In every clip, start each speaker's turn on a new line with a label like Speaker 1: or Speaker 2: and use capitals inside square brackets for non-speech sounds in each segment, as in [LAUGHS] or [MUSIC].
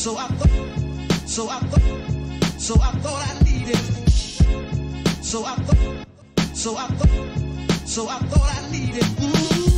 Speaker 1: So I
Speaker 2: thought, so I thought, so I thought I needed. So I thought, so I thought, so I thought I needed.
Speaker 3: Mm -hmm.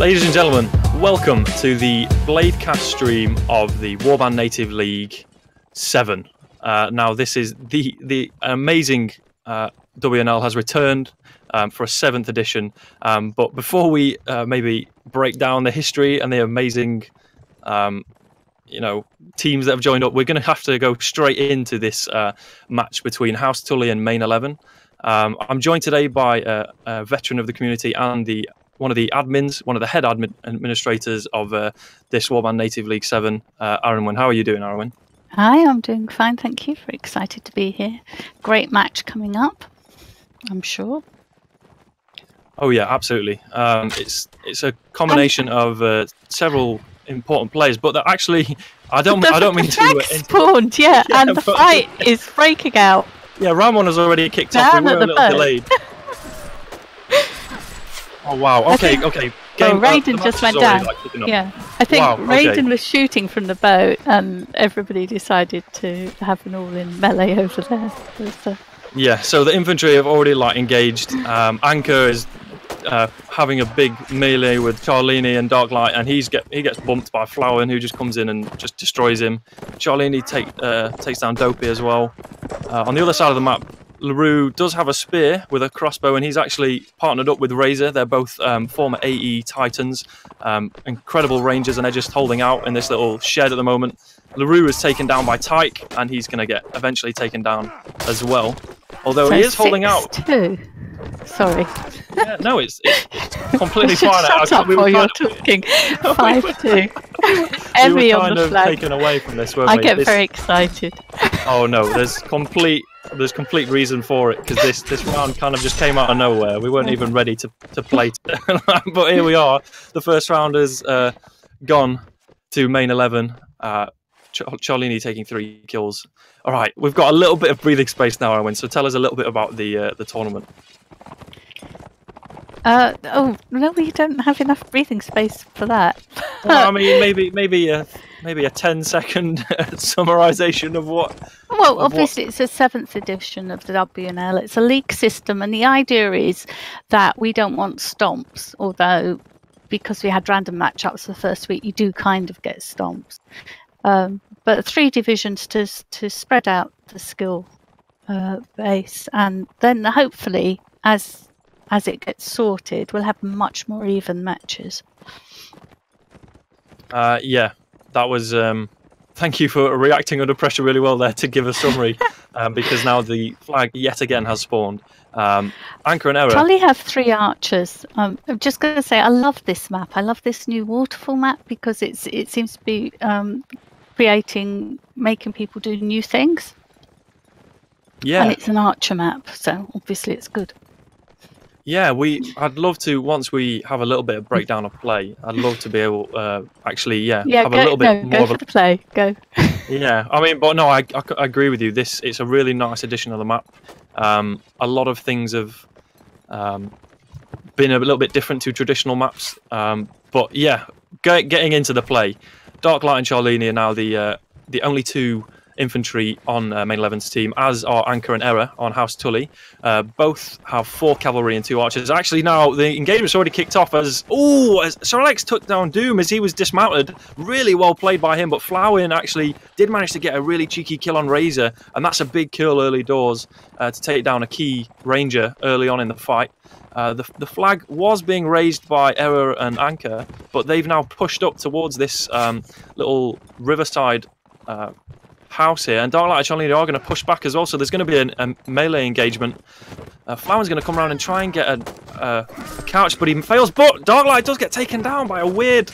Speaker 4: Ladies and gentlemen, welcome to the Bladecast stream of the Warband Native League 7. Uh, now, this is the the amazing uh, WNL has returned um, for a seventh edition. Um, but before we uh, maybe break down the history and the amazing, um, you know, teams that have joined up, we're going to have to go straight into this uh, match between House Tully and Main Eleven. Um, I'm joined today by a, a veteran of the community and the one of the admins, one of the head admin administrators of uh, this Warband Native League 7, uh, Aerowen. How are you doing, Aerowen?
Speaker 5: Hi, I'm doing fine, thank you. Very excited to be here. Great match coming up, I'm sure.
Speaker 4: Oh yeah, absolutely. Um, it's it's a combination of uh, several important players, but that actually, I [LAUGHS] don't I don't mean [LAUGHS] to. Uh,
Speaker 5: spawned, yeah, [LAUGHS]
Speaker 4: Yeah,
Speaker 5: and the
Speaker 4: but-
Speaker 5: fight is breaking out.
Speaker 4: yeah, Ramon has already kicked off. We were a little
Speaker 5: boat.
Speaker 4: delayed. Oh wow! Okay,
Speaker 5: think-
Speaker 4: okay.
Speaker 5: Oh,
Speaker 4: uh,
Speaker 5: Raiden
Speaker 4: match
Speaker 5: just went down.
Speaker 4: like.
Speaker 5: Yeah, I think
Speaker 4: Wow, okay.
Speaker 5: Raiden was shooting from the boat, and everybody decided to have an all-in melee over there. Was, uh,
Speaker 4: Yeah, so the infantry have already like engaged. Um, Anchor is uh, having a big melee with Charlini and Darklight, and he's get he gets bumped by Flowen, who just comes in and just destroys him. Charlini take uh, takes down Dopey as well. Uh, on the other side of the map, Larue does have a spear with a crossbow, and he's actually partnered up with Razor. They're both um, former AE Titans, um, incredible rangers, and they're just holding out in this little shed at the moment. Larue is taken down by Tyke, and he's going to get eventually taken down as well. Although
Speaker 5: so
Speaker 4: he is holding out.
Speaker 5: Two. Sorry.
Speaker 4: Yeah, no, it's, it's completely [LAUGHS]
Speaker 5: Shut
Speaker 4: fine. I-
Speaker 5: up
Speaker 4: we
Speaker 5: while you're
Speaker 4: of-
Speaker 5: talking. [LAUGHS] Five two. [LAUGHS]
Speaker 4: we
Speaker 5: Emmy on
Speaker 4: kind
Speaker 5: the
Speaker 4: of
Speaker 5: flag.
Speaker 4: taken away from this,
Speaker 5: I
Speaker 4: we?
Speaker 5: get
Speaker 4: This-
Speaker 5: very excited.
Speaker 4: Oh no, there's complete there's complete reason for it because this this round kind of just came out of nowhere. We weren't even ready to to play, but here we are. The first round is uh, gone to main eleven. Uh, Ch- Charlini taking three kills. All right, we've got a little bit of breathing space now, Owen. So tell us a little bit about the uh, the tournament.
Speaker 5: Uh, oh no, we don't have enough breathing space for that. [LAUGHS]
Speaker 4: Well, I mean, maybe [LAUGHS] maybe a maybe a 10 second [LAUGHS] summarization of what.
Speaker 5: Well,
Speaker 4: what-
Speaker 5: obviously, it's a seventh edition of the WNL. It's a league system, and the idea is that we don't want stomps, although because we had random matchups the first week, you do kind of get stomps. Um, but three divisions to to spread out the skill uh, base, and then hopefully, as as it gets sorted, we'll have much more even matches.
Speaker 4: Uh, yeah, that was. Um, thank you for reacting under pressure really well there to give a summary, [LAUGHS] um, because now the flag yet again has spawned. Um, anchor and error.
Speaker 5: Tully have three archers. Um, I'm just going to say I love this map. I love this new waterfall map because it's it seems to be um, creating, making people do new things,
Speaker 4: yeah,
Speaker 5: and it's an archer map, so obviously it's good.
Speaker 4: yeah. We. I'd love to once we have a little bit of breakdown of play. I'd love to be able, uh, actually, yeah,
Speaker 5: Yeah,
Speaker 4: have
Speaker 5: go,
Speaker 4: a little bit
Speaker 5: no,
Speaker 4: more
Speaker 5: go
Speaker 4: of
Speaker 5: for
Speaker 4: a
Speaker 5: the play. Go.
Speaker 4: Yeah, I mean, but no, I, I, I agree with you. This it's a really nice addition of the map. Um, a lot of things have um, been a little bit different to traditional maps, um, but yeah, get, getting into the play, Darklight and Charlini are now the uh, the only two infantry on uh, Main 11's team, as are Anchor and Error on House Tully. Uh, both have four cavalry and two archers. Actually, now the engagement's already kicked off as oh, as Sir Alex took down Doom as he was dismounted. Really well played by him, but Flowin actually did manage to get a really cheeky kill on Razor, and that's a big kill early doors uh, to take down a key ranger early on in the fight. Uh, the, the flag was being raised by Error and Anchor, but they've now pushed up towards this um, little riverside uh, house here. And Darklight Charlini are going to push back as well, so there's going to be an, a melee engagement. Uh, Flowin's going to come around and try and get a, a, a couch, but he fails. But Darklight does get taken down by a weird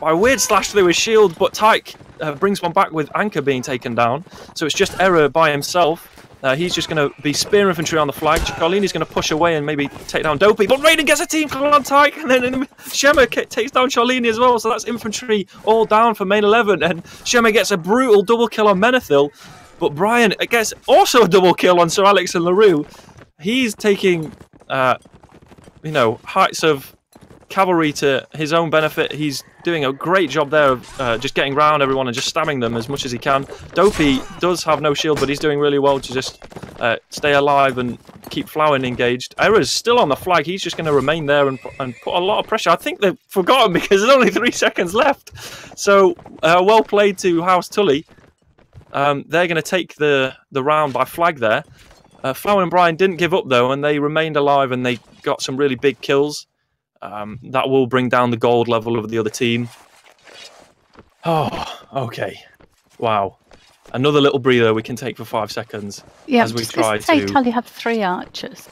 Speaker 4: by a weird slash through his shield, but Tyke uh, brings one back with Anchor being taken down. So it's just Error by himself. Uh, he's just going to be spear infantry on the flag. Charlini's going to push away and maybe take down Dopey. But Raiden gets a team call on Tyke, and then Shema takes down Charlini as well. So that's infantry all down for main 11. And Shema gets a brutal double kill on Menethil. But Brian gets also a double kill on Sir Alex and LaRue. He's taking, uh, you know, heights of cavalry to his own benefit. He's doing a great job there of uh, just getting round everyone and just stabbing them as much as he can. Dopey does have no shield, but he's doing really well to just uh, stay alive and keep Flowin engaged. Error's still on the flag. He's just going to remain there and, and put a lot of pressure. I think they've forgotten [LAUGHS] because there's only three seconds left. So uh, well played to House Tully. Um, they're going to take the, the round by flag there. Uh, and Brian didn't give up though, and they remained alive and they got some really big kills. Um, that will bring down the gold level of the other team. Oh, okay. Wow. Another little breather we can take for five seconds
Speaker 5: Yeah,
Speaker 4: as we try to.
Speaker 5: Tully have three archers.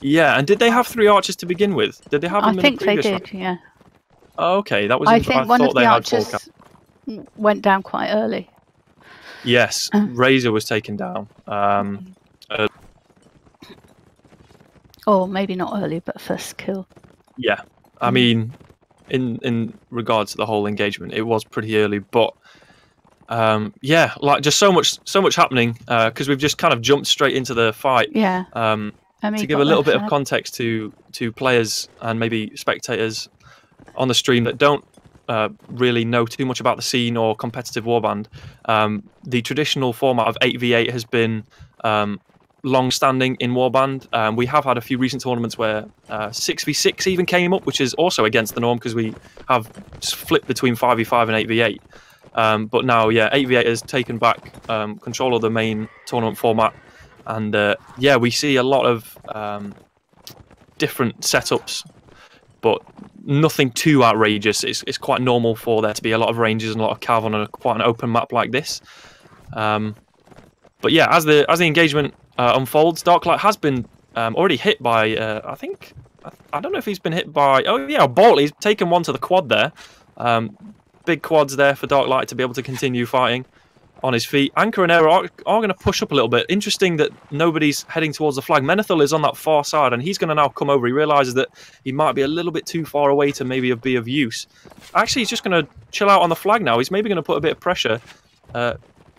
Speaker 4: Yeah, and did they have three archers to begin with? Did they have
Speaker 5: I
Speaker 4: them
Speaker 5: think
Speaker 4: in
Speaker 5: they
Speaker 4: the previous
Speaker 5: did. Yeah,
Speaker 4: round? Oh, okay, that was.
Speaker 5: I
Speaker 4: in-
Speaker 5: think one
Speaker 4: thought
Speaker 5: of the
Speaker 4: they
Speaker 5: archers went down quite early.
Speaker 4: Yes,
Speaker 5: Uh.
Speaker 4: Razor was taken down. Um,
Speaker 5: Or maybe not early, but first kill.
Speaker 4: Yeah, I mean, in in regards to the whole engagement, it was pretty early, but um, yeah, like just so much so much happening because we've just kind of jumped straight into the fight.
Speaker 5: Yeah,
Speaker 4: Um,
Speaker 5: I mean,
Speaker 4: to give a little bit of context to to players and maybe spectators on the stream that don't uh, really know too much about the scene or competitive warband, um, the traditional format of 8v8 has been um, long-standing in warband. Um, we have had a few recent tournaments where uh, 6v6 even came up, which is also against the norm because we have flipped between 5v5 and 8v8. Um, but now, yeah, 8v8 has taken back um, control of the main tournament format, and uh, yeah, we see a lot of um, different setups, but nothing too outrageous. It's, it's quite normal for there to be a lot of ranges and a lot of cav on a quite an open map like this. Um, but yeah, as the as the engagement uh, unfolds, Darklight has been um, already hit by uh, I think I, don't know if he's been hit by oh yeah a Bolt. He's taken one to the quad there. Um, big quads there for Darklight to be able to continue fighting on his feet. Anchor and Error are, are going to push up a little bit. Interesting that nobody's heading towards the flag. Menethil is on that far side, and he's going to now come over. He realizes that he might be a little bit too far away to maybe be of use. Actually, he's just going to chill out on the flag now. He's maybe going to put a bit of pressure. Uh,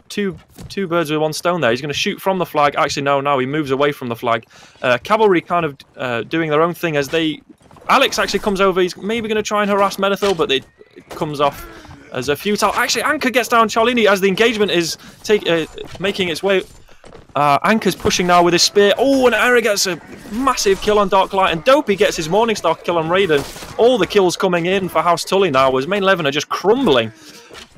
Speaker 4: two two birds with one stone there. He's going to shoot from the flag. Actually, no, no, he moves away from the flag. Uh, cavalry kind of uh, doing their own thing as they. Alex actually comes over. He's maybe going to try and harass Menethil, but it, comes off as a futile. Actually, Anchor gets down Charlini as the engagement is take, uh, making its way. Uh, Anchor's pushing now with his spear. Oh, and Error gets a massive kill on Darklight, and Dopey gets his Morningstar kill on Raiden. All the kills coming in for House Tully now as main 11 are just crumbling.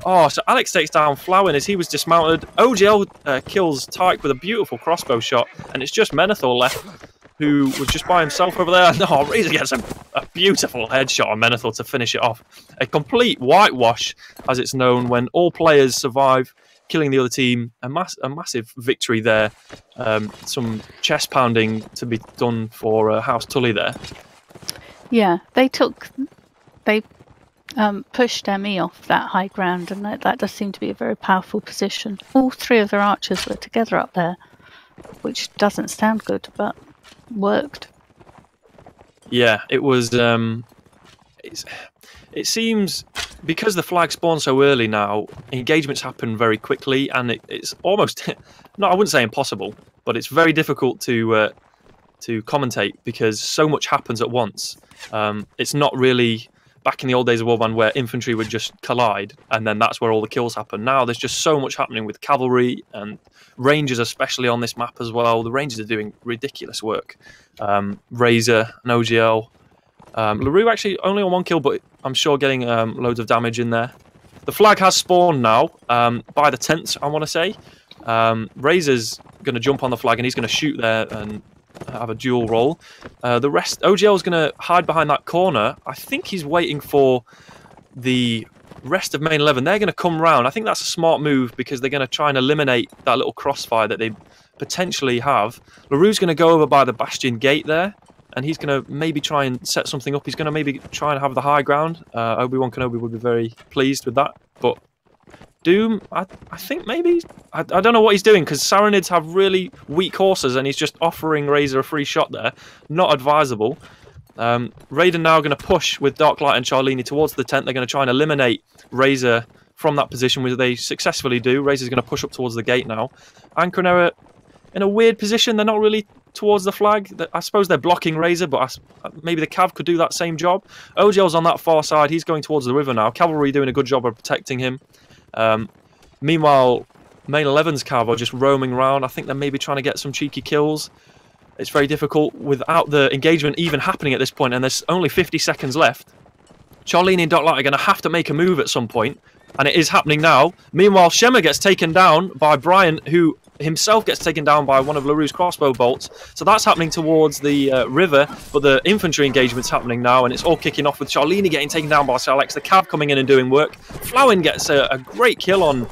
Speaker 4: Oh, so Alex takes down Flowin as he was dismounted. OGL uh, kills Tyke with a beautiful crossbow shot, and it's just Menethil left, who was just by himself over there. [LAUGHS] No, Razor gets a, a beautiful headshot on Menethil to finish it off. A complete whitewash, as it's known, when all players survive, killing the other team. A, mass- a massive victory there. Um, some chest pounding to be done for uh, House Tully there.
Speaker 5: Yeah, they took, they um, pushed ME off that high ground, and that, that does seem to be a very powerful position. All three of their archers were together up there, which doesn't sound good, but worked.
Speaker 4: Yeah, it was. Um, it seems because the flag spawned so early now, engagements happen very quickly, and it, it's almost [LAUGHS] no, I wouldn't say impossible, but it's very difficult to uh, to commentate because so much happens at once. Um, it's not really back in the old days of Warband where infantry would just collide and then that's where all the kills happen. Now there's just so much happening with cavalry and Rangers, especially on this map as well. The Rangers are doing ridiculous work. Um, Razor and OGL. Um, LaRue actually only on one kill, but I'm sure getting um, loads of damage in there. The flag has spawned now um, by the tent, I want to say. Um, Razor's going to jump on the flag and he's going to shoot there and have a dual role. Uh, the rest, OGL is going to hide behind that corner. I think he's waiting for the rest of main 11. They're going to come round. I think that's a smart move because they're going to try and eliminate that little crossfire that they potentially have. LaRue's going to go over by the Bastion gate there. And he's going to maybe try and set something up. He's going to maybe try and have the high ground. Uh, Obi-Wan Kenobi would be very pleased with that. But Doom, I, I think maybe I, I don't know what he's doing because Sarranids have really weak horses and he's just offering Razor a free shot there. Not advisable. Um, Raiden now going to push with Darklight and Charlini towards the tent. They're going to try and eliminate Razor from that position, which they successfully do. Razor's going to push up towards the gate now. Anchor and in a weird position. They're not really towards the flag. I suppose they're blocking Razor, but I, maybe the Cav could do that same job. OGL's on that far side. He's going towards the river now. Cavalry doing a good job of protecting him. Um, meanwhile, main 11's Cav are just roaming around. I think they're maybe trying to get some cheeky kills. It's very difficult without the engagement even happening at this point, and there's only 50 seconds left. Charlini and Darklight are going to have to make a move at some point, and it is happening now. Meanwhile, Shema gets taken down by Brian, who himself gets taken down by one of LaRue's crossbow bolts. So that's happening towards the uh, river, but the infantry engagement's happening now, and it's all kicking off with Charlini getting taken down by Sir Alex, the cab coming in and doing work. Flowin gets a, a great kill on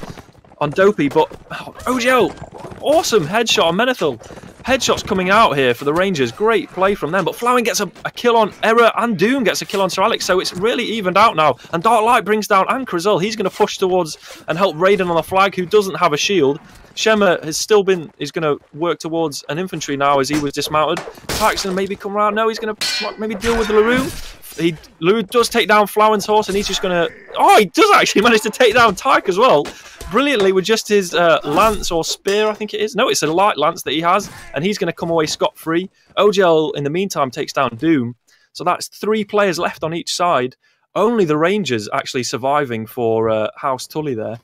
Speaker 4: on Dopey, but oh, OGL, awesome headshot on Menethil. Headshots coming out here for the Rangers. Great play from them. But Flowin gets a, a, kill on Error and Doom gets a kill on Sir Alex. So it's really evened out now. And Darklight brings down Ankrazel. He's going to push towards and help Raiden on the flag, who doesn't have a shield. Shema has still been, is going to work towards an infantry now as he was dismounted. Paxton maybe come around. No, he's going to maybe deal with LaRue. He LaRue does take down Flowen's horse and he's just going to... Oh, he does actually [LAUGHS] manage to take down Tyke as well brilliantly with just his uh, lance or spear, I think it is. No, it's a light lance that he has, and he's going to come away scot free. OGL, in the meantime, takes down Doom. So that's three players left on each side. Only the Rangers actually surviving for uh, House Tully there.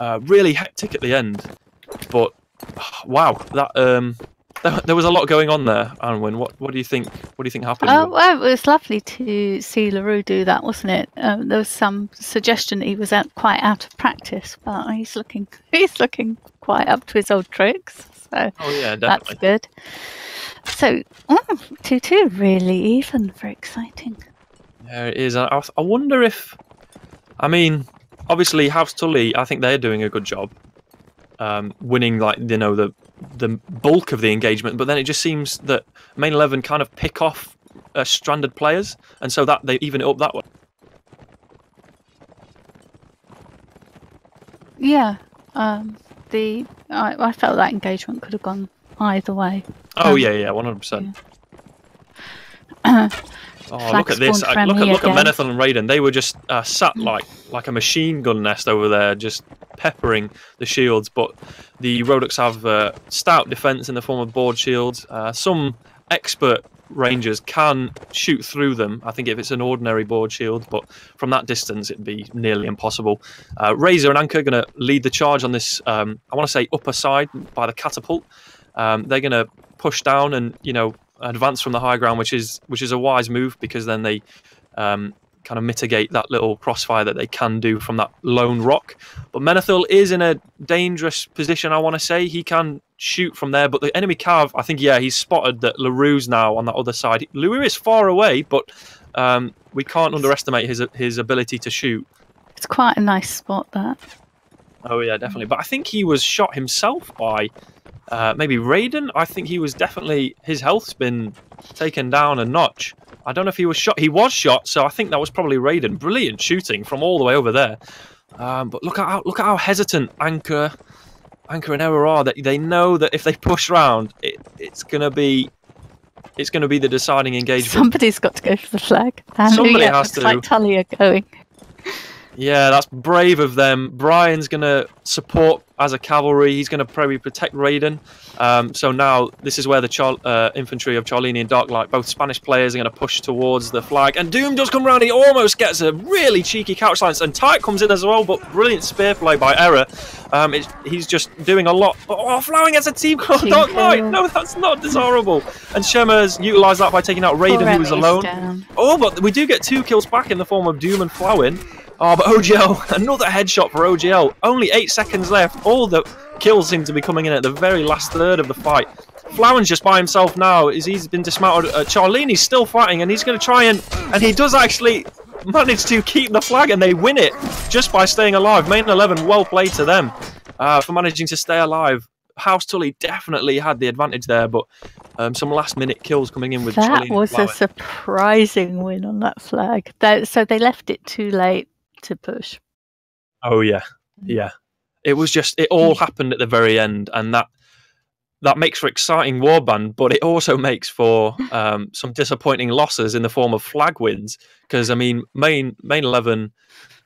Speaker 4: Uh, really hectic at the end, but [SIGHS] wow, that um, there was a lot going on there, Anwin. What what do you think? What do you think happened?
Speaker 5: Oh, well, it was lovely to see Larue do that, wasn't it? Um, there was some suggestion he was out, quite out of practice, but he's looking [LAUGHS] he's looking quite up to his old tricks. So
Speaker 4: oh yeah, definitely.
Speaker 5: that's good. So oh, two two, really even, very exciting.
Speaker 4: Yeah, it is. I, I wonder if, I mean, obviously House Tully, I think they're doing a good job, um, winning like you know the the bulk of the engagement, but then it just seems that main eleven kind of pick off uh, stranded players, and so that they even it up that way.
Speaker 5: Yeah, um, the I, I felt that engagement could have gone either way.
Speaker 4: Oh
Speaker 5: Um,
Speaker 4: yeah, yeah, one hundred percent. [CLEARS THROAT] Oh,
Speaker 5: Flag
Speaker 4: look at this! I- Look at look at
Speaker 5: again.
Speaker 4: Menethil and Raiden. They were just uh, sat like like a machine gun nest over there, just peppering the shields. But the Rhodoks have uh, stout defense in the form of board shields. Uh, some expert rangers can shoot through them. I think if it's an ordinary board shield, but from that distance it'd be nearly impossible. Uh, Razor and Anchor are going to lead the charge on this. Um, I want to say upper side by the catapult. Um, they're going to push down and you know advance from the high ground, which is which is a wise move because then they um, kind of mitigate that little crossfire that they can do from that lone rock. But Menethil is in a dangerous position. I want to say he can shoot from there, but the enemy cav, I think, yeah, he's spotted that Larue's now on that other side. Larue is far away, but um, we can't underestimate his his ability to shoot.
Speaker 5: It's quite a nice spot that.
Speaker 4: Oh yeah, definitely. But I think he was shot himself by uh, maybe Raiden. I think he was definitely his health's been taken down a notch. I don't know if he was shot. He was shot, so I think that was probably Raiden. Brilliant shooting from all the way over there. Um, but look at how look at how hesitant Anchor, Anchor and Error are. That they know that if they push round, it, it's gonna be it's gonna be the deciding engagement.
Speaker 5: Somebody's got to go for the flag. And
Speaker 4: Somebody
Speaker 5: yeah,
Speaker 4: has to.
Speaker 5: like Tully are going.
Speaker 4: Yeah, that's brave of them. Brian's going to support as a cavalry. He's going to probably protect Raiden. Um, so now this is where the Char- uh, infantry of Charlini and Darklight, both Spanish players, are going to push towards the flag. And Doom does come around. He almost gets a really cheeky couch lance, and Tyke comes in as well. But brilliant spear play by Error. Um, he's just doing a lot. Oh, Flowin as a team called Darklight. No, that's not desirable. And Shema's utilised that by taking out Raiden, who was alone. Oh, but we do get two kills back in the form of Doom and Flowin. Oh, but OGL, [LAUGHS] another headshot for OGL. Only eight seconds left. All the kills seem to be coming in at the very last third of the fight. Flowin's just by himself now. He's been dismounted. Uh, Charlini's still fighting, and he's going to try and and he does actually manage to keep the flag, and they win it just by staying alive. Main eleven, well played to them uh, for managing to stay alive. House Tully definitely had the advantage there, but um, some last minute kills coming in with
Speaker 5: That
Speaker 4: Charlini and
Speaker 5: was a surprising win on that flag. So they left it too late to push.
Speaker 4: Oh yeah, yeah. It was just it all [LAUGHS] happened at the very end, and that that makes for exciting warband, but it also makes for [LAUGHS] um, some disappointing losses in the form of flag wins. Because I mean, main main eleven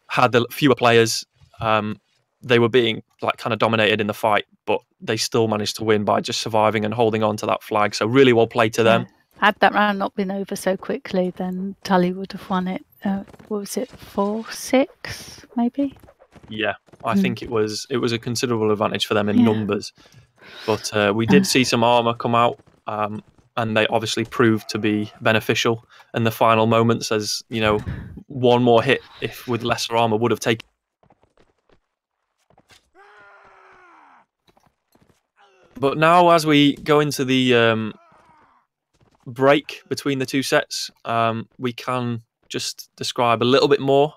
Speaker 4: had the fewer players. Um, they were being like kind of dominated in the fight, but they still managed to win by just surviving and holding on to that flag. So really well played to them.
Speaker 5: Had that round not been over so quickly, then Tully would have won it. Uh, what was it? Four, six, maybe.
Speaker 4: Yeah, I
Speaker 5: Mm.
Speaker 4: think it was it was a considerable advantage for them in
Speaker 5: Yeah.
Speaker 4: numbers, but uh, we did see some armor come out, um, and they obviously proved to be beneficial in the final moments. As you know, one more hit, if with lesser armor, would have taken. But now, as we go into the um, break between the two sets, um, we can just describe a little bit more,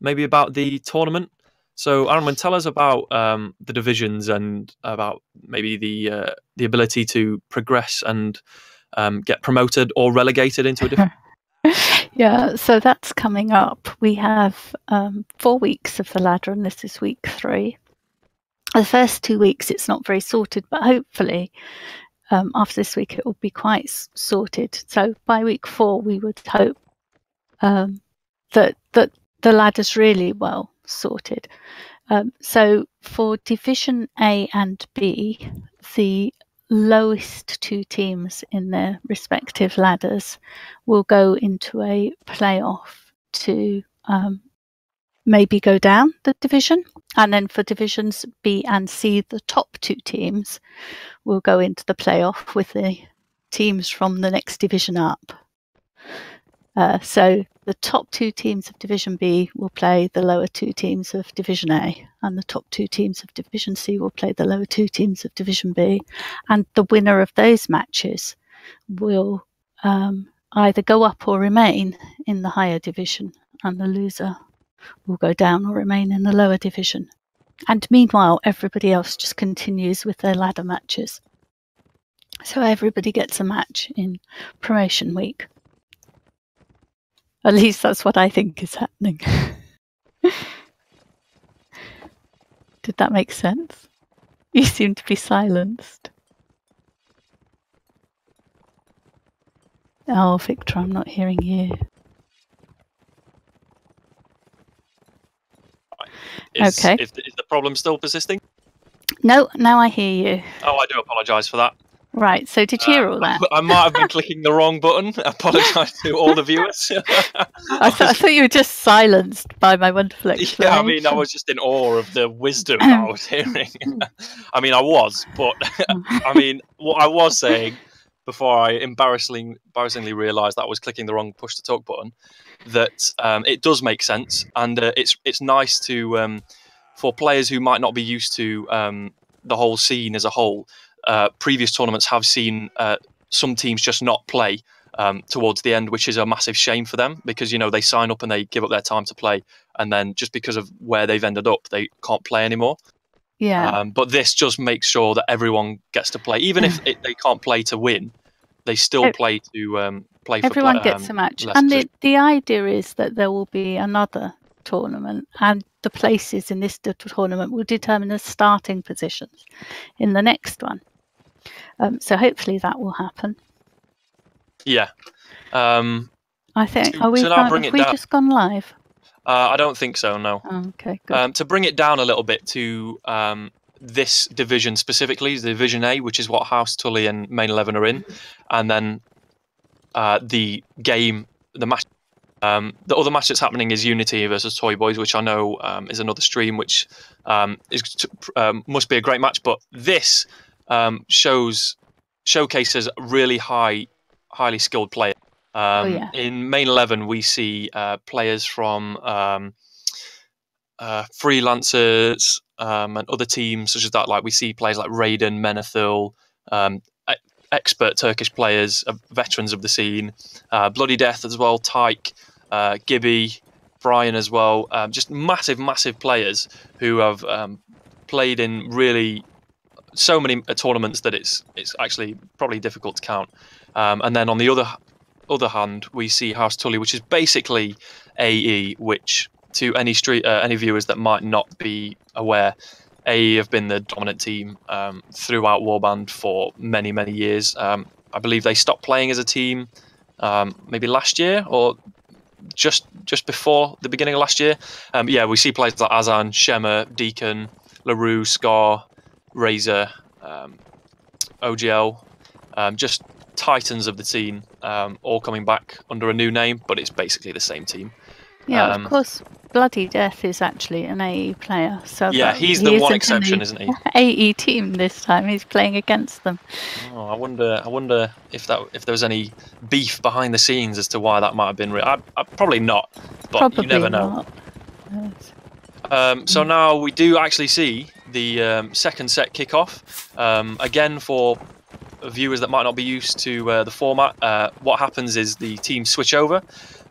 Speaker 4: maybe about the tournament. So, Aaron, tell us about um, the divisions and about maybe the uh, the ability to progress and um, get promoted or relegated into a different. [LAUGHS]
Speaker 5: yeah, so that's coming up. We have um, four weeks of the ladder, and this is week three. The first two weeks, it's not very sorted, but hopefully, um, after this week, it will be quite sorted. So by week four, we would hope um, that that the ladder's really well sorted. Um, so for Division A and B, the lowest two teams in their respective ladders will go into a playoff to um, maybe go down the division. And then for divisions B and C, the top two teams will go into the playoff with the teams from the next division up. Uh, so the top two teams of Division B will play the lower two teams of Division A, and the top two teams of Division C will play the lower two teams of Division B. And the winner of those matches will um, either go up or remain in the higher division, and the loser will go down or remain in the lower division. And meanwhile, everybody else just continues with their ladder matches. So everybody gets a match in promotion week. At least that's what I think is happening. [LAUGHS] Did that make sense? You seem to be silenced. Oh, Viktor, I'm not hearing you.
Speaker 4: Is,
Speaker 5: Okay.
Speaker 4: Is, is the problem still persisting?
Speaker 5: No, now I hear you.
Speaker 4: Oh, I do apologise for that.
Speaker 5: Right, so did you hear
Speaker 4: Uh,
Speaker 5: all that?
Speaker 4: I might have been clicking the wrong button. [LAUGHS] I apologise to all the viewers. [LAUGHS]
Speaker 5: I, th- I thought you were just silenced by my wonderful explanation. [LAUGHS]
Speaker 4: Yeah, I mean, I was just in awe of the wisdom [COUGHS] I was hearing. I mean, I was, but I mean, what I was saying before I embarrassingly, embarrassingly realised that I was clicking the wrong push to talk button, that um, it does make sense, and uh, it's it's nice to um, for players who might not be used to um, the whole scene as a whole. Uh, previous tournaments have seen uh, some teams just not play um, towards the end, which is a massive shame for them because you know they sign up and they give up their time to play, and then just because of where they've ended up, they can't play anymore.
Speaker 5: yeah.
Speaker 4: Um, but this just makes sure that everyone gets to play, even if [SIGHS] it, they can't play to win, they still
Speaker 5: Ev-
Speaker 4: play to um, play for.
Speaker 5: Everyone
Speaker 4: play,
Speaker 5: gets
Speaker 4: um,
Speaker 5: a match.
Speaker 4: less
Speaker 5: And the, the idea is that there will be another tournament, and the places in this tournament will determine the starting positions in the next one. Um, so hopefully that will happen.
Speaker 4: yeah. Um,
Speaker 5: I think.
Speaker 4: To-
Speaker 5: Are we,
Speaker 4: now bring
Speaker 5: have
Speaker 4: it
Speaker 5: we
Speaker 4: down-
Speaker 5: just gone live?
Speaker 4: uh, I don't think so. No.
Speaker 5: Oh, okay, good.
Speaker 4: Um, to bring it down a little bit to um, this division specifically, the Division A, which is what House Tully and Main Eleven are in, and then uh, the game, the match. Um, the other match that's happening is Unity versus Toy Boys, which I know um, is another stream, which um, is um, must be a great match. But this um, shows showcases really high, highly skilled players. Um,
Speaker 5: yeah.
Speaker 4: In main eleven, we see uh, players from um, uh, freelancers um, and other teams such as that. Like we see players like Raiden, Menethil, um, expert Turkish players, uh, veterans of the scene, uh, Bloody Death as well, Tyke, uh, Gibby, Brian as well. Um, just massive, massive players who have um, played in really so many uh, tournaments that it's it's actually probably difficult to count. Um, and then on the other other hand, we see House Tully, which is basically AE, which to any street uh, any viewers that might not be aware, AE have been the dominant team um, throughout Warband for many many years. Um, I believe they stopped playing as a team um, maybe last year or just just before the beginning of last year. Um, yeah, we see players like Azan, Shema, Deacon, Larue, Scar, Razor, um, OGL, um, just titans of the team, um, all coming back under a new name, but it's basically the same team.
Speaker 5: Yeah,
Speaker 4: Um,
Speaker 5: of course. Bloody Death is actually an AE player, so
Speaker 4: Yeah, he's
Speaker 5: he
Speaker 4: the one exception, isn't he? [LAUGHS]
Speaker 5: AE team this time. He's playing against them.
Speaker 4: Oh, I wonder. I wonder if that if there was any beef behind the scenes as to why that might have been. Re- I, I, probably not, but
Speaker 5: Probably
Speaker 4: you never know.
Speaker 5: Yes.
Speaker 4: Um, so now we do actually see the um, second set kick off. Um, again, for viewers that might not be used to uh, the format, uh, what happens is the teams switch over.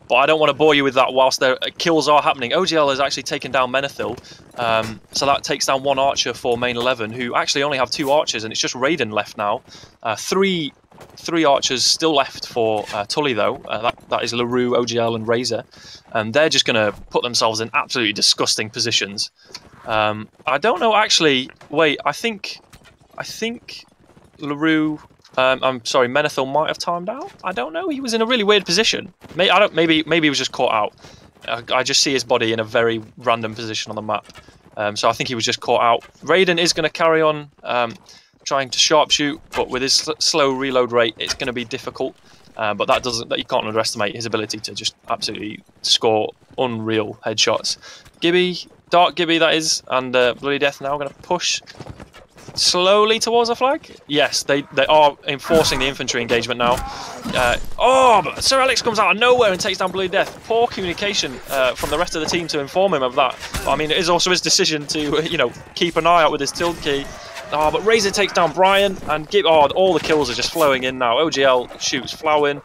Speaker 4: But I don't want to bore you with that whilst their uh, kills are happening. OGL has actually taken down Menethil, um, so that takes down one archer for main 11, who actually only have two archers, and it's just Raiden left now. Uh, three three archers still left for uh, Tully, though. Uh, that, that is LaRue, OGL, and Razor. And they're just going to put themselves in absolutely disgusting positions. Um, I don't know, actually. Wait, I think. I think LaRue. Um, I'm sorry, Menethil might have timed out. I don't know. He was in a really weird position. May I don't. Maybe maybe he was just caught out. I, I just see his body in a very random position on the map. Um, so I think he was just caught out. Raiden is going to carry on um, trying to sharpshoot, but with his sl- slow reload rate, it's going to be difficult. Uh, but that doesn't that you can't underestimate his ability to just absolutely score unreal headshots. Gibby, Dark Gibby, that is, and uh, Bloody Death now going to push slowly towards the flag. Yes, they, they are enforcing the infantry engagement now. Uh, oh, but Sir Alex comes out of nowhere and takes down Bloody Death. Poor communication uh, from the rest of the team to inform him of that. I mean, it is also his decision to, [LAUGHS] you know, keep an eye out with his tilt key. Oh, but Razor takes down Brian and give. Oh, all the kills are just flowing in now. OGL shoots Flowin.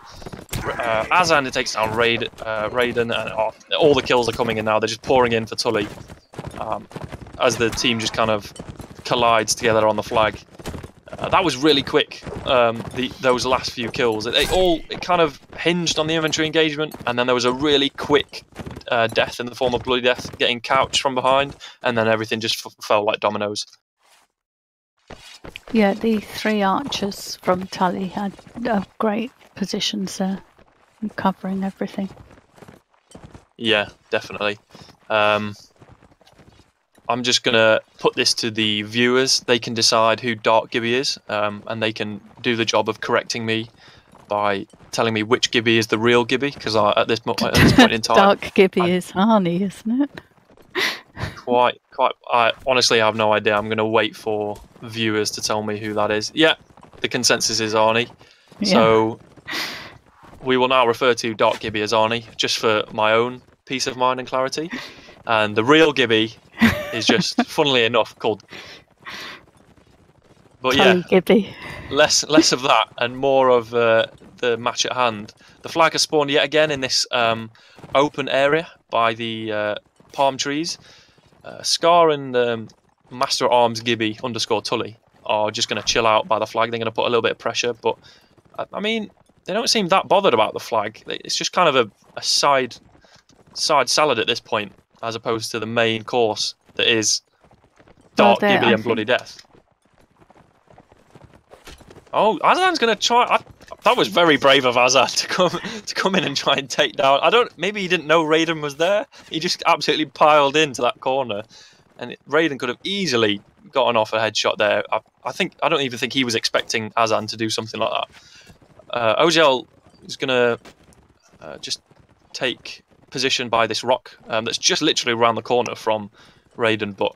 Speaker 4: Uh, Azan takes down Raid, uh, Raiden, and oh, all the kills are coming in now. They're just pouring in for Tully um, as the team just kind of collides together on the flag. Uh, that was really quick. Um, the, those last few kills, it, it all it kind of hinged on the infantry engagement, and then there was a really quick uh, death in the form of bloody death, getting couched from behind, and then everything just fell like dominoes.
Speaker 5: Yeah, the three archers from Tully had uh, great positions there, covering everything.
Speaker 4: Yeah, definitely. Um, I'm just gonna put this to the viewers. They can decide who Dark Gibby is, um, and they can do the job of correcting me by telling me which Gibby is the real Gibby. Because at this mo- at this point in [LAUGHS] time,
Speaker 5: Dark Gibby
Speaker 4: I-
Speaker 5: is Arnie, isn't it? [LAUGHS]
Speaker 4: quite, quite. I honestly have no idea. I'm gonna wait for viewers to tell me who that is. Yeah, the consensus is Arnie.
Speaker 5: Yeah.
Speaker 4: So we will now refer to Dark Gibby as Arnie, just for my own peace of mind and clarity. And the real Gibby is just, [LAUGHS] funnily enough, called. But yeah,
Speaker 5: Tully Gibby.
Speaker 4: less less of that and more of uh, the match at hand. The flag has spawned yet again in this um, open area by the uh, palm trees. Uh, Scar and um, Master at Arms Gibby underscore Tully are just going to chill out by the flag. They're going to put a little bit of pressure, but I, I mean, they don't seem that bothered about the flag. It's just kind of a, a side side salad at this point, as opposed to the main course that is
Speaker 5: Well,
Speaker 4: Dark Gibby and Bloody Death. Oh, Azan's gonna try. I, that was very brave of Azan [LAUGHS] to come to come in and try and take down. I don't. Maybe he didn't know Raiden was there. He just absolutely piled into that corner. and Raiden could have easily gotten off a headshot there. I, I think I don't even think he was expecting Azan to do something like that. Uh, OGL is gonna uh, just take position by this rock um, that's just literally around the corner from Raiden, but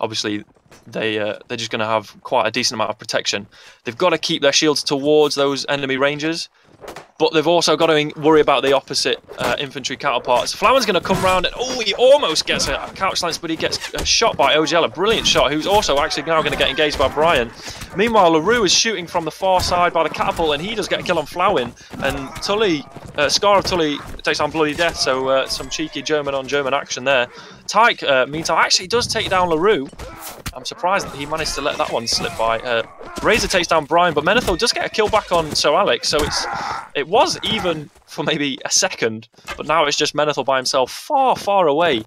Speaker 4: obviously they uh, they're just going to have quite a decent amount of protection. They've got to keep their shields towards those enemy rangers, but they've also got to worry about the opposite uh, infantry counterparts. Flower's going to come round and oh, he almost gets a couch lance, but he gets shot by OGL, a brilliant shot, who's also actually now going to get engaged by Brian. Meanwhile, LaRue is shooting from the far side by the catapult, and he does get a kill on Flowin. And Tully, uh, Scar of Tully takes on Bloody Death, so uh, some cheeky German on German action there. Tyke, uh, meantime, actually does take down LaRue. I'm surprised that he managed to let that one slip by. Uh, Razor takes down Brian, but Menethil does get a kill back on Sir Alex, so it's it was even for maybe a second, but now it's just Menethil by himself, far, far away.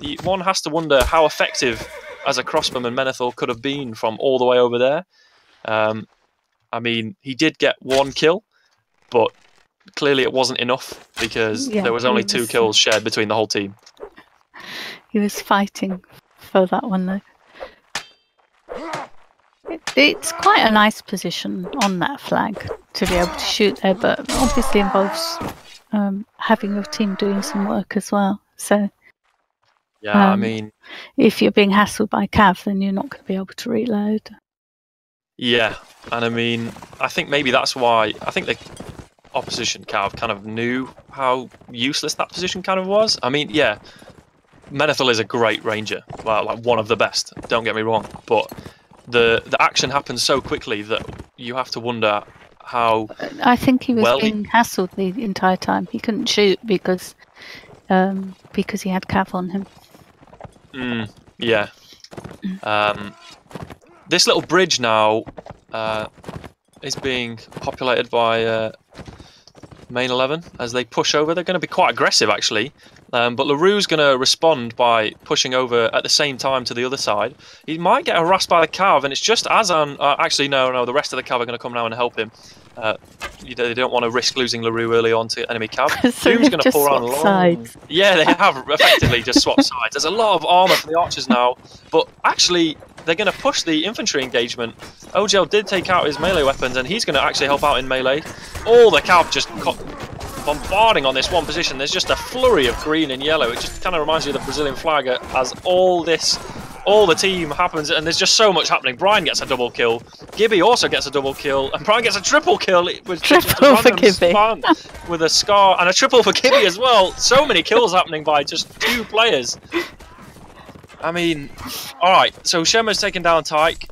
Speaker 4: The, one has to wonder how effective as a crossbowman Menethil could have been from all the way over there. Um, I mean, he did get one kill, but clearly it wasn't enough because
Speaker 5: Yeah,
Speaker 4: there was only
Speaker 5: it
Speaker 4: two kills shared between the whole team.
Speaker 5: He was fighting for that one though. It, it's quite a nice position on that flag to be able to shoot there, but obviously involves um, having your team doing some work as well. So
Speaker 4: Yeah, I
Speaker 5: Um,
Speaker 4: mean,
Speaker 5: if you're being hassled by Cav, then you're not going to be able to reload.
Speaker 4: Yeah, and I mean, I think maybe that's why I think the opposition Cav kind of knew how useless that position kind of was. I mean, yeah, Menethil is a great ranger, well, like one of the best. Don't get me wrong, but the the action happens so quickly that you have to wonder how.
Speaker 5: I think he was
Speaker 4: Well, he-
Speaker 5: being hassled the entire time. He couldn't shoot because um, because he had Cav on him.
Speaker 4: Mm, yeah. Um, this little bridge now uh, is being populated by uh, Main 11 as they push over. They're going to be quite aggressive, actually. Um, but LaRue's going to respond by pushing over at the same time to the other side. He might get harassed by the Cav, and it's just Azan. Uh, actually, no, no, the rest of the Cav are going to come now and help him. Uh, you know, they don't want to risk losing LaRue early on to enemy Cav. [LAUGHS]
Speaker 5: So
Speaker 4: Doom's going to pour
Speaker 5: on
Speaker 4: long.
Speaker 5: sides.
Speaker 4: Yeah, they have effectively just swapped [LAUGHS] sides. There's a lot of armor for the archers now, but actually they're going to push the infantry engagement. OGL did take out his melee weapons, and he's going to actually help out in melee. All the cav just bombarding on this one position. There's just a flurry of green and yellow. It just kind of reminds you of the Brazilian flag as all this. All the team happens, and there's just so much happening. Brian gets a double kill. Gibby also gets a double kill, and Brian gets a triple kill. It was
Speaker 5: Triple for Gibby.
Speaker 4: with a scar and a triple for Gibby as well. So many kills happening by just two players. I mean, all right. So Shema's taken down Tyke.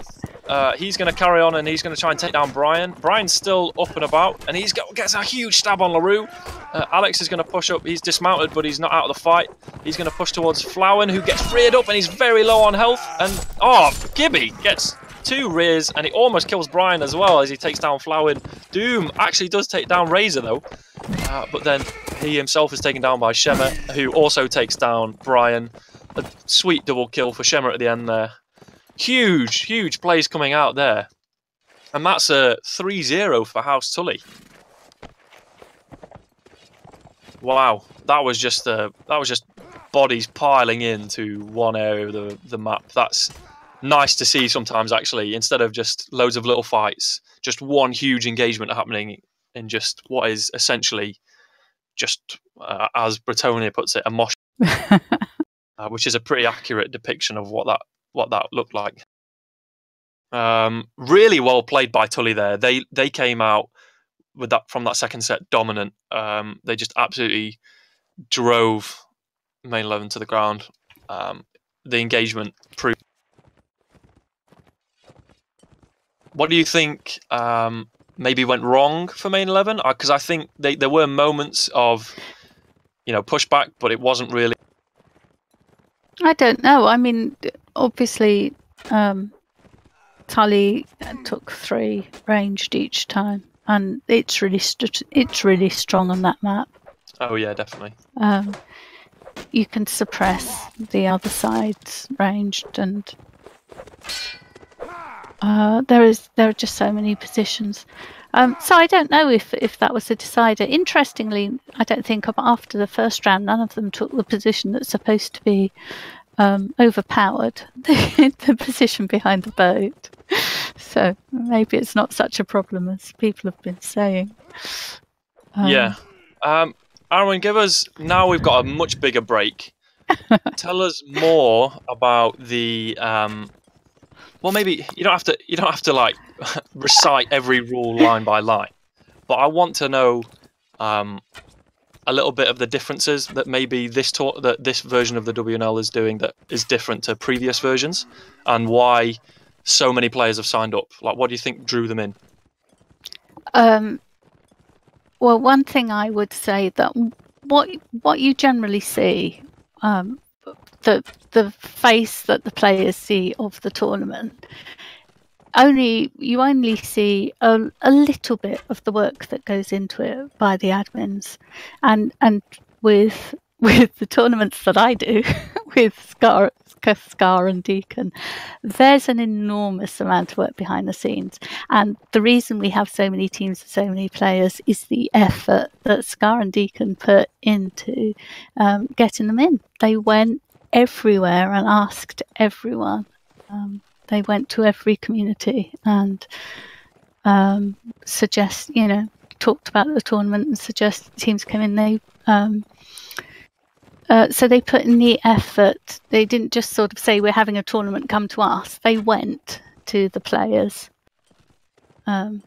Speaker 4: Uh, he's going to carry on and he's going to try and take down Brian. Brian's still up and about, and he's gets a huge stab on Larue. Uh, Alex is going to push up. He's dismounted, but he's not out of the fight. He's going to push towards Flowin, who gets reared up, and he's very low on health. And oh, Gibby gets two rears, and he almost kills Brian as well as he takes down Flowin. Doom actually does take down Razor though, uh, but then he himself is taken down by Shema, who also takes down Brian. A sweet double kill for Shema at the end there. Huge, huge plays coming out there. And that's a 3 0 for House Tully. Wow, that was just uh, that was just bodies piling into one area of the, the map. That's nice to see sometimes actually, instead of just loads of little fights, just one huge engagement happening in just what is essentially just uh, as Bretonia puts it, a mosh [LAUGHS] uh, which is a pretty accurate depiction of what that what that looked like. Um, really well played by Tully there. They they came out with that from that second set dominant. Um, they just absolutely drove main eleven to the ground. Um, the engagement proved. What do you think? Um, maybe went wrong for main eleven because I think they, there were moments of, you know, pushback, but it wasn't really.
Speaker 5: I don't know. I mean, obviously, um, Tully uh, took three ranged each time, and it's really st- it's really strong on that map.
Speaker 4: Oh yeah, definitely.
Speaker 5: Um, you can suppress the other side's ranged, and uh, there is there are just so many positions. Um, so I don't know if if that was a decider. Interestingly, I don't think after the first round, none of them took the position that's supposed to be um, overpowered [LAUGHS] the, the position behind the boat. So maybe it's not such a problem as people have been saying. Um,
Speaker 4: yeah. Um, Aerowen, give us now. We've got a much bigger break. [LAUGHS] Tell us more about the. Um, well, maybe you don't have to. You don't have to like [LAUGHS] recite every rule line by line, but I want to know um, a little bit of the differences that maybe this ta- that this version of the WNL is doing that is different to previous versions, and why so many players have signed up. Like, what do you think drew them in?
Speaker 5: Um, well, one thing I would say that what what you generally see, um, the the face that the players see of the tournament, only you only see a, a little bit of the work that goes into it by the admins, and and with [LAUGHS] with the tournaments that I do [LAUGHS] with Scar, Scar and Deacon, there's an enormous amount of work behind the scenes. And the reason we have so many teams and so many players is the effort that Scar and Deacon put into um, getting them in. They went everywhere and asked everyone. Um, they went to every community and um, suggest, you know, talked about the tournament and suggest teams come in. They um, uh, so they put in the effort. They didn't just sort of say we're having a tournament, come to us. They went to the players um,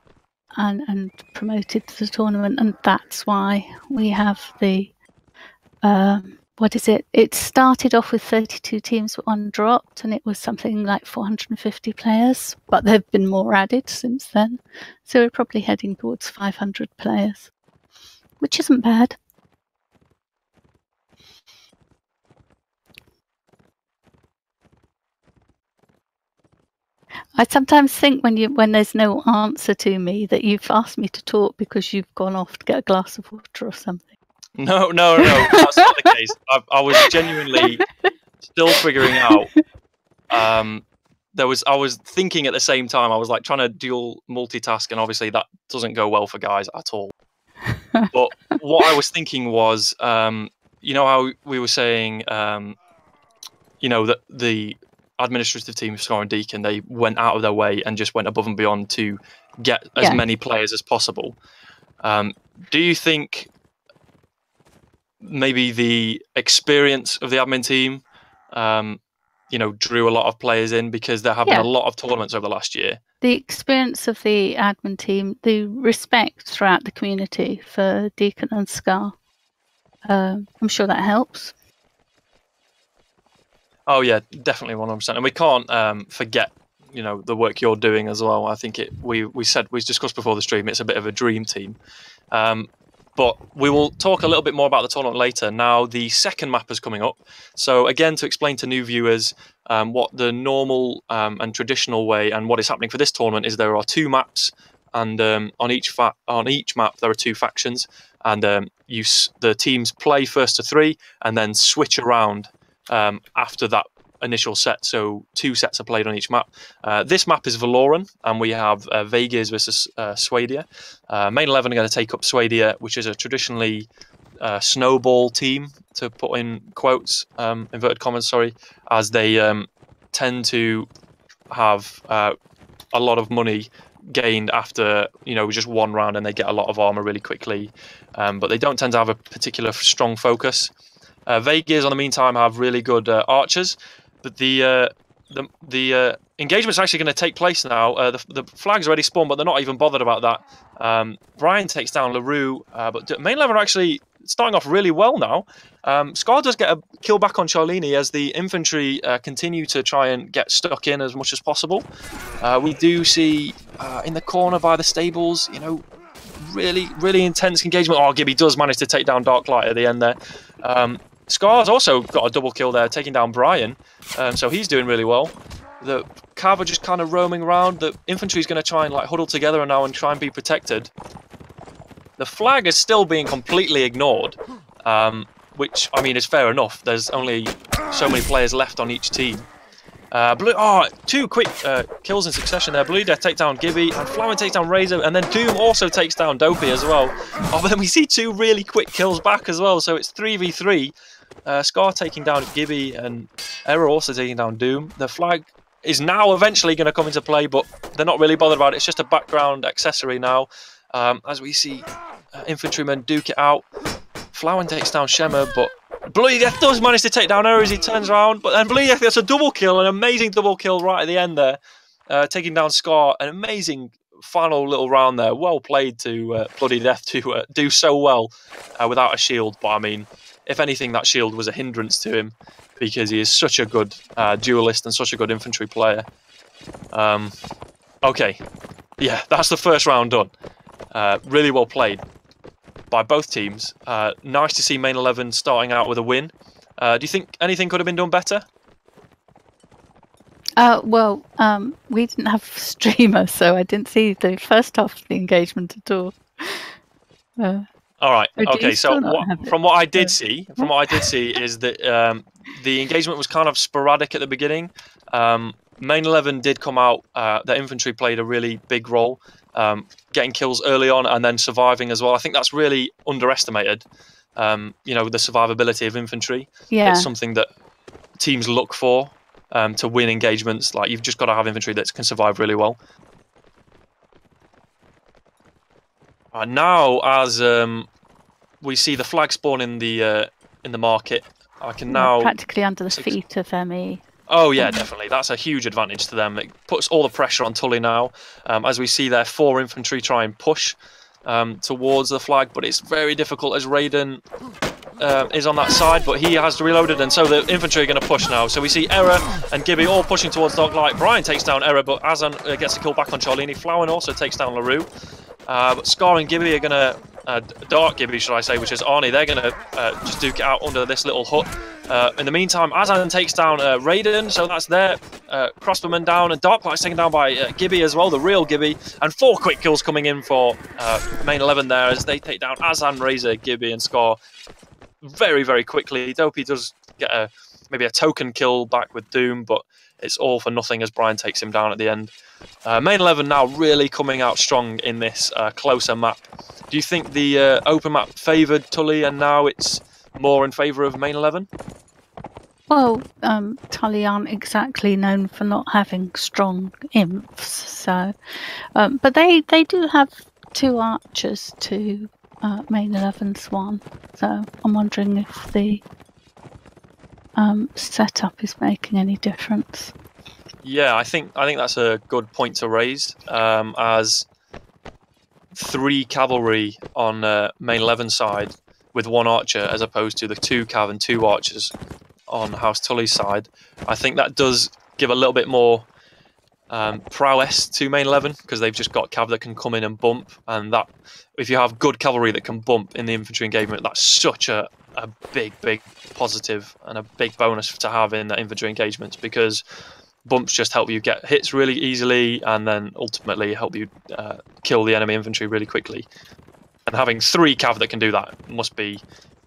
Speaker 5: and and promoted the tournament, and that's why we have the um, what is it? It started off with 32 teams, one dropped, and it was something like 450 players. But there have been more added since then, so we're probably heading towards 500 players, which isn't bad. I sometimes think when you when there's no answer to me that you've asked me to talk because you've gone off to get a glass of water or something.
Speaker 4: No, no, no, that's not the case. I, I was genuinely still figuring out. Um, there was I was thinking at the same time. I was like trying to dual multitask, and obviously that doesn't go well for guys at all. [LAUGHS] but what I was thinking was, um, you know how we were saying, um, you know that the administrative team of Scar and Deacon they went out of their way and just went above and beyond to get as
Speaker 5: Yeah.
Speaker 4: many players as possible. Um, do you think maybe the experience of the admin team, um, you know, drew a lot of players in because they're having
Speaker 5: Yeah.
Speaker 4: a lot of tournaments over the last year?
Speaker 5: the experience of the admin team, the respect throughout the community for Deacon and Scar. Um, I'm sure that helps.
Speaker 4: Oh yeah, definitely one hundred percent. And we can't um, forget, you know, the work you're doing as well. I think it. We we said we discussed before the stream. It's a bit of a dream team. Um, but we will talk a little bit more about the tournament later. Now the second map is coming up. So again, to explain to new viewers um, what the normal um, and traditional way and what is happening for this tournament is there are two maps, and um, on each on each map there are two factions, and um, you the teams play first to three and then switch around um, after that initial set. So two sets are played on each map. Uh, this map is Verloren, and we have uh, Vaegir versus uh, Swadia. Uh, main 11 are going to take up Swadia, which is a traditionally uh, snowball team, to put in quotes, um, inverted commas, sorry, as they um, tend to have uh, a lot of money gained after you know just one round and they get a lot of armor really quickly um, but they don't tend to have a particular strong focus uh, Vaegir, on the meantime, have really good uh, archers, but the uh, the the uh, engagement's actually going to take place now. Uh, the, the flag's already spawned, but they're not even bothered about that. Um, Brian takes down Larue, uh, but main eleven are actually starting off really well now. Um, Scar does get a kill back on Charlini as the infantry uh, continue to try and get stuck in as much as possible. Uh, we do see uh, in the corner by the stables, you know, really, really intense engagement. Oh, Gibby does manage to take down Darklight at the end there. Um, Scar's also got a double kill there, taking down Brian, um, so he's doing really well. The Cav are just kind of roaming around. The infantry's going to try and like huddle together now and try and be protected. The flag is still being completely ignored, um, which I mean is fair enough. There's only so many players left on each team. Uh, Blue, oh, two quick uh, kills in succession there. Blue Death take down Gibby, and Flower takes down Razor, and then Doom also takes down Dopey as well. Oh, but then we see two really quick kills back as well, so it's 3v3. Uh, Scar taking down Gibby, and Error also taking down Doom. The flag is now eventually going to come into play, but they're not really bothered about it. It's just a background accessory now. Um, as we see uh, infantrymen duke it out. Flowin takes down Shema, but Bloody Death does manage to take down Error as he turns around. But then Bloody Death gets a double kill, an amazing double kill right at the end there, uh, taking down Scar. An amazing final little round there. Well played to uh, Bloody Death to uh, do so well uh, without a shield. But I mean, if anything, that shield was a hindrance to him because he is such a good uh, duelist and such a good infantry player. Um, okay, yeah, [LAUGHS] that's the first round done. Uh, really well played by both teams. Uh, nice to see Main 11 starting out with a win. Uh, do you think anything could have been done better?
Speaker 5: Uh, well, um, we didn't have [LAUGHS] streamer, so I didn't see the first half of the engagement at all.
Speaker 4: All right. Okay. So what, from what I did see, from what I did see, is that um, the engagement was kind of sporadic at the beginning. Um, Main Eleven did come out. Uh, the infantry played a really big role, um, getting kills early on and then surviving as well. I think that's really underestimated. Um, you know, the survivability of infantry.
Speaker 5: yeah,
Speaker 4: It's something that teams look for um, to win engagements. Like you've just got to have infantry that can survive really well. Uh, now, as um, we see the flag spawn in the uh, in the market, I can
Speaker 5: we're
Speaker 4: now.
Speaker 5: practically under the feet of ME.
Speaker 4: Oh yeah, definitely. That's a huge advantage to them. It puts all the pressure on Tully now, um, as we see their four infantry try and push um, towards the flag, but it's very difficult as Raiden uh, is on that side, but he has reloaded, and so the infantry are going to push now. So we see Error and Gibby all pushing towards Dark Light. Brian takes down Error, but Azan uh, gets a kill back on Charlini. Flowin also takes down LaRue. Uh, but Scar and Gibby are going to, uh, Dark Gibby, should I say, which is Arnie, they're going to uh, just duke it out under this little hut. Uh, in the meantime, Azan takes down uh, Raiden, so that's their uh, crossbowman down, and Darklight's taken down by uh, Gibby as well, the real Gibby, and four quick kills coming in for main 11 there as they take down Azan, Razor, Gibby, and Scar very, very quickly. Dopey does get a maybe a token kill back with Doom, but it's all for nothing as Brian takes him down at the end. Uh, main 11 now really coming out strong in this uh, closer map. Do you think the uh, open map favoured Tully and now it's more in favour of main 11?
Speaker 5: Well, um, Tully aren't exactly known for not having strong imps, so um, but they they do have two archers to uh, main 11's one, so I'm wondering if the um, setup is making any difference.
Speaker 4: Yeah, I think I think that's a good point to raise. Um, as three cavalry on uh, main eleven side with one archer, as opposed to the two cav and two archers on House Tully's side, I think that does give a little bit more um, prowess to main eleven because they've just got cav that can come in and bump, and that if you have good cavalry that can bump in the infantry engagement, that's such a a big, big positive and a big bonus to have in the infantry engagements because bumps just help you get hits really easily and then ultimately help you uh, kill the enemy infantry really quickly. And having three cav that can do that must be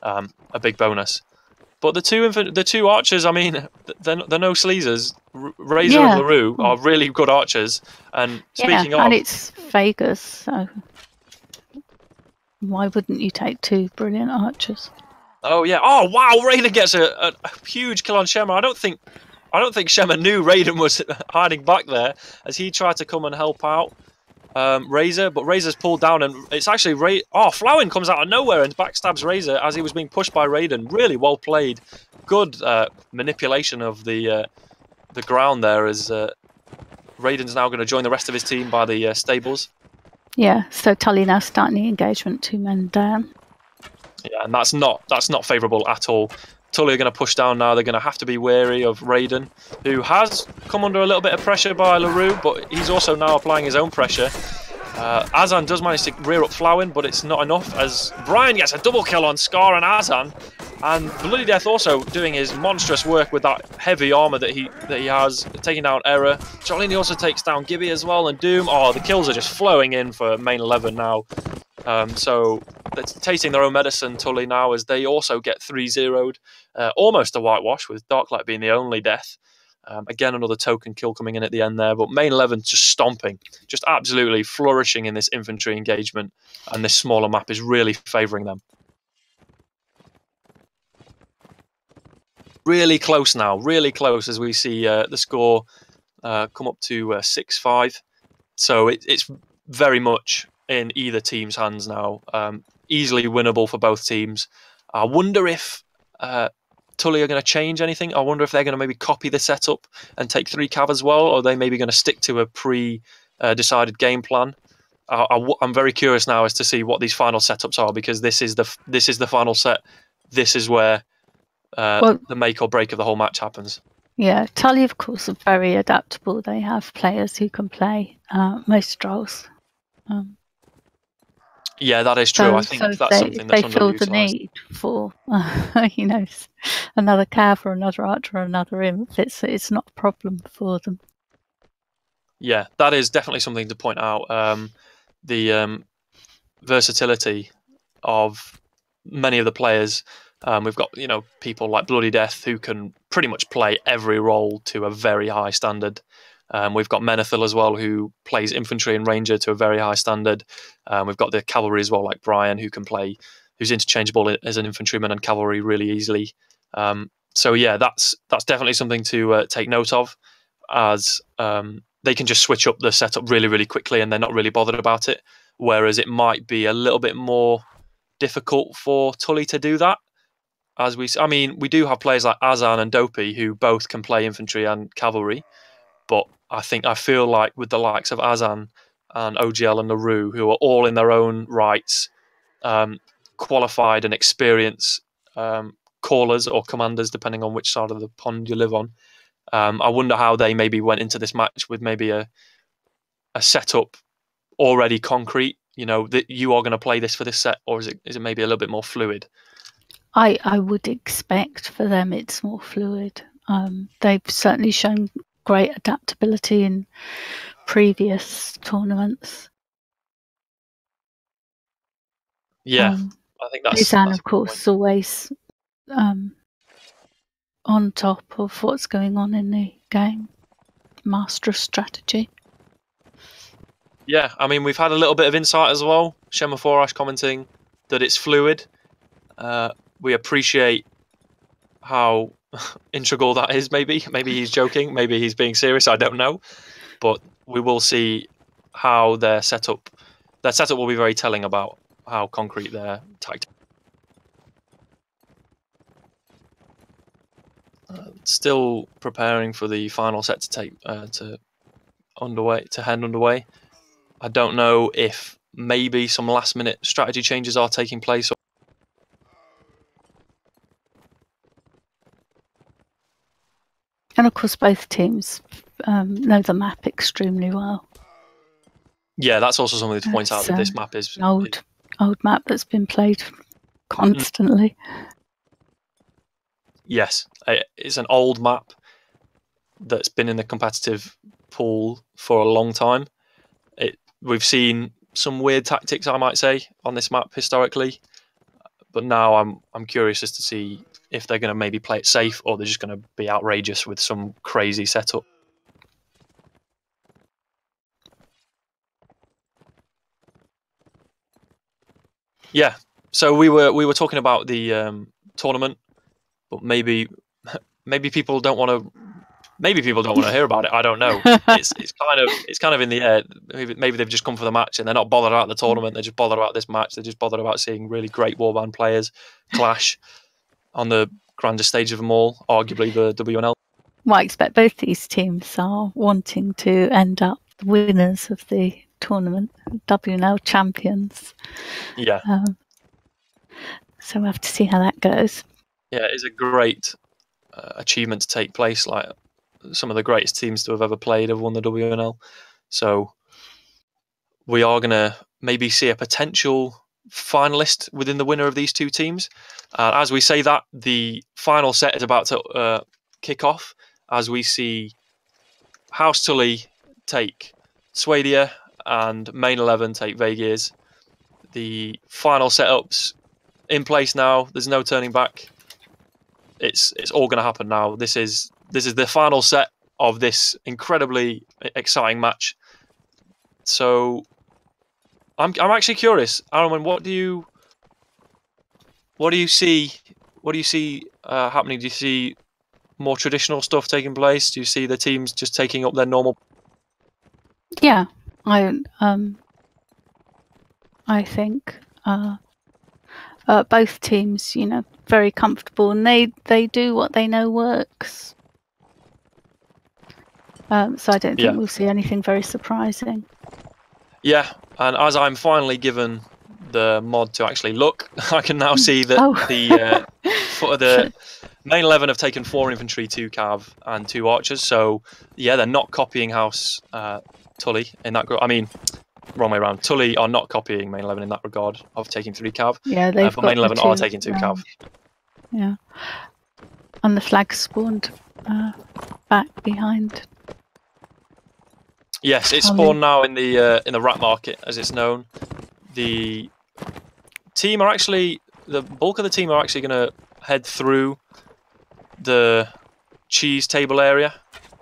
Speaker 4: um, a big bonus. But the two the two archers, I mean, they're, they're no sleazers. R- Razor
Speaker 5: Yeah.
Speaker 4: and Larue hmm. are really good archers. And speaking
Speaker 5: yeah,
Speaker 4: of,
Speaker 5: and it's Vaegir, so why wouldn't you take two brilliant archers?
Speaker 4: Oh yeah. Oh wow, Raiden gets a, a, a huge kill on Shema. I don't think I don't think Shema knew Raiden was [LAUGHS] hiding back there as he tried to come and help out um, Razor, but Razor's pulled down and it's actually Ray. Oh, Flowin comes out of nowhere and backstabs Razor as he was being pushed by Raiden. Really well played. Good uh, manipulation of the uh, the ground there as uh, Raiden's now going to join the rest of his team by the uh, stables.
Speaker 5: Yeah, so Tully now starting the engagement, two men down.
Speaker 4: Yeah, and that's not that's not favourable at all. Tully are going to push down now. They're going to have to be wary of Raiden, who has come under a little bit of pressure by LaRue, but he's also now applying his own pressure. Uh, Azan does manage to rear up Flowin, but it's not enough as Brian gets a double kill on Scar and Azan. And Bloody Death also doing his monstrous work with that heavy armour that he that he has, taking down Error. Charlini also takes down Gibby as well, and Doom. Oh, the kills are just flowing in for main 11 now. Um, so they're tasting their own medicine, Tully, now, as they also get 3 0'd. Uh, almost a whitewash, with Darklight being the only death. Um, again, another token kill coming in at the end there, but main 11 just stomping, just absolutely flourishing in this infantry engagement, and this smaller map is really favouring them. really close now, really close as we see uh, the score uh, come up to uh, six five. So it, it's very much in either team's hands now. Um, easily winnable for both teams. I wonder if uh, Tully are going to change anything. I wonder if they're going to maybe copy the setup and take three cav as well, or they maybe going to stick to a pre-decided game plan. I, am very curious now as to see what these final setups are because this is the this is the final set. This is where uh, well, the make or break of the whole match happens.
Speaker 5: Yeah, Tully, of course, are very adaptable. They have players who can play uh, most roles. Um,
Speaker 4: yeah, that is true. So, I think so that's they, something that's
Speaker 5: they feel the need for, uh, [LAUGHS] you know, another cav or another archer or another imp. It's it's not a problem for them.
Speaker 4: Yeah, that is definitely something to point out. Um, the um, versatility of many of the players. Um, we've got you know people like Bloody Death who can pretty much play every role to a very high standard. Um, we've got Menethil as well, who plays infantry and ranger to a very high standard. Um, we've got the cavalry as well, like Brian, who can play, who's interchangeable as an infantryman and cavalry really easily. Um, so yeah, that's that's definitely something to uh, take note of, as um, they can just switch up the setup really, really quickly, and they're not really bothered about it. Whereas it might be a little bit more difficult for Tully to do that. As we, I mean, we do have players like Azan and Dopey who both can play infantry and cavalry, but I think I feel like with the likes of Azan and OGL and Naru, who are all in their own rights, um, qualified and experienced um, callers or commanders, depending on which side of the pond you live on. Um, I wonder how they maybe went into this match with maybe a a setup already concrete. You know that you are going to play this for this set, or is it is it maybe a little bit more fluid?
Speaker 5: I I would expect for them it's more fluid. Um, they've certainly shown great adaptability in previous tournaments.
Speaker 4: Yeah, um, I think that's.
Speaker 5: Suzanne, that's of course, always um, on top of what's going on in the game, master of strategy.
Speaker 4: Yeah, I mean, we've had a little bit of insight as well. Shema Forash commenting that it's fluid. Uh, we appreciate how [LAUGHS] integral that is. Maybe, maybe he's joking. Maybe he's being serious. I don't know, but we will see how their setup. Their setup will be very telling about how concrete their tactic. Uh, still preparing for the final set to take uh, to underway to head underway. I don't know if maybe some last minute strategy changes are taking place
Speaker 5: And of course, both teams um, know the map extremely well.
Speaker 4: Yeah, that's also something to point out that this map is
Speaker 5: old, it, old map that's been played constantly.
Speaker 4: Yes, it's an old map that's been in the competitive pool for a long time. It we've seen some weird tactics, I might say, on this map historically, but now I'm I'm curious as to see if they're going to maybe play it safe or they're just going to be outrageous with some crazy setup. Yeah, so we were we were talking about the um, tournament, but maybe [LAUGHS] maybe people don't want to. Maybe people don't want to hear about it. I don't know. [LAUGHS] It's it's kind of it's kind of in the air. Maybe, maybe they've just come for the match and they're not bothered about the tournament. They're just bothered about this match. They're just bothered about seeing really great warband players clash on the grandest stage of them all, arguably the WNL.
Speaker 5: Well, I expect both these teams are wanting to end up the winners of the tournament, WNL champions.
Speaker 4: Yeah. Um,
Speaker 5: so we'll have to see how that goes.
Speaker 4: Yeah, it's a great uh, achievement to take place. Like some of the greatest teams to have ever played have won the WNL. So we are going to maybe see a potential finalist within the winner of these two teams. Uh, as we say that, the final set is about to uh, kick off as we see House Tully take Swadia and Main 11 take Vaegir. The final setups in place now. There's no turning back. It's it's all going to happen now. This is this is the final set of this incredibly exciting match. So I'm I'm actually curious, Aerowen. What do you what do you see? What do you see uh, happening? Do you see more traditional stuff taking place? Do you see the teams just taking up their normal?
Speaker 5: Yeah, I um, I think uh, uh, both teams, you know, very comfortable, and they they do what they know works. Um, so I don't think
Speaker 4: Yeah.
Speaker 5: we'll see anything very surprising.
Speaker 4: Yeah, and as I'm finally given the mod to actually look, [LAUGHS] I can now see that
Speaker 5: Oh.
Speaker 4: the uh, [LAUGHS] for the main eleven have taken four infantry, two cav, and two archers. So yeah, they're not copying House uh, Tully in that. Gro- I mean, wrong way around. Tully are not copying main eleven in that regard of taking three cav.
Speaker 5: Yeah,
Speaker 4: Uh,
Speaker 5: they've
Speaker 4: but
Speaker 5: got
Speaker 4: main eleven are
Speaker 5: two
Speaker 4: taking two cav.
Speaker 5: Yeah, and the flag spawned uh, back behind.
Speaker 4: Yes, it's spawned now in the uh, in the rat market, as it's known. The team are actually the bulk of the team are actually going to head through the cheese table area,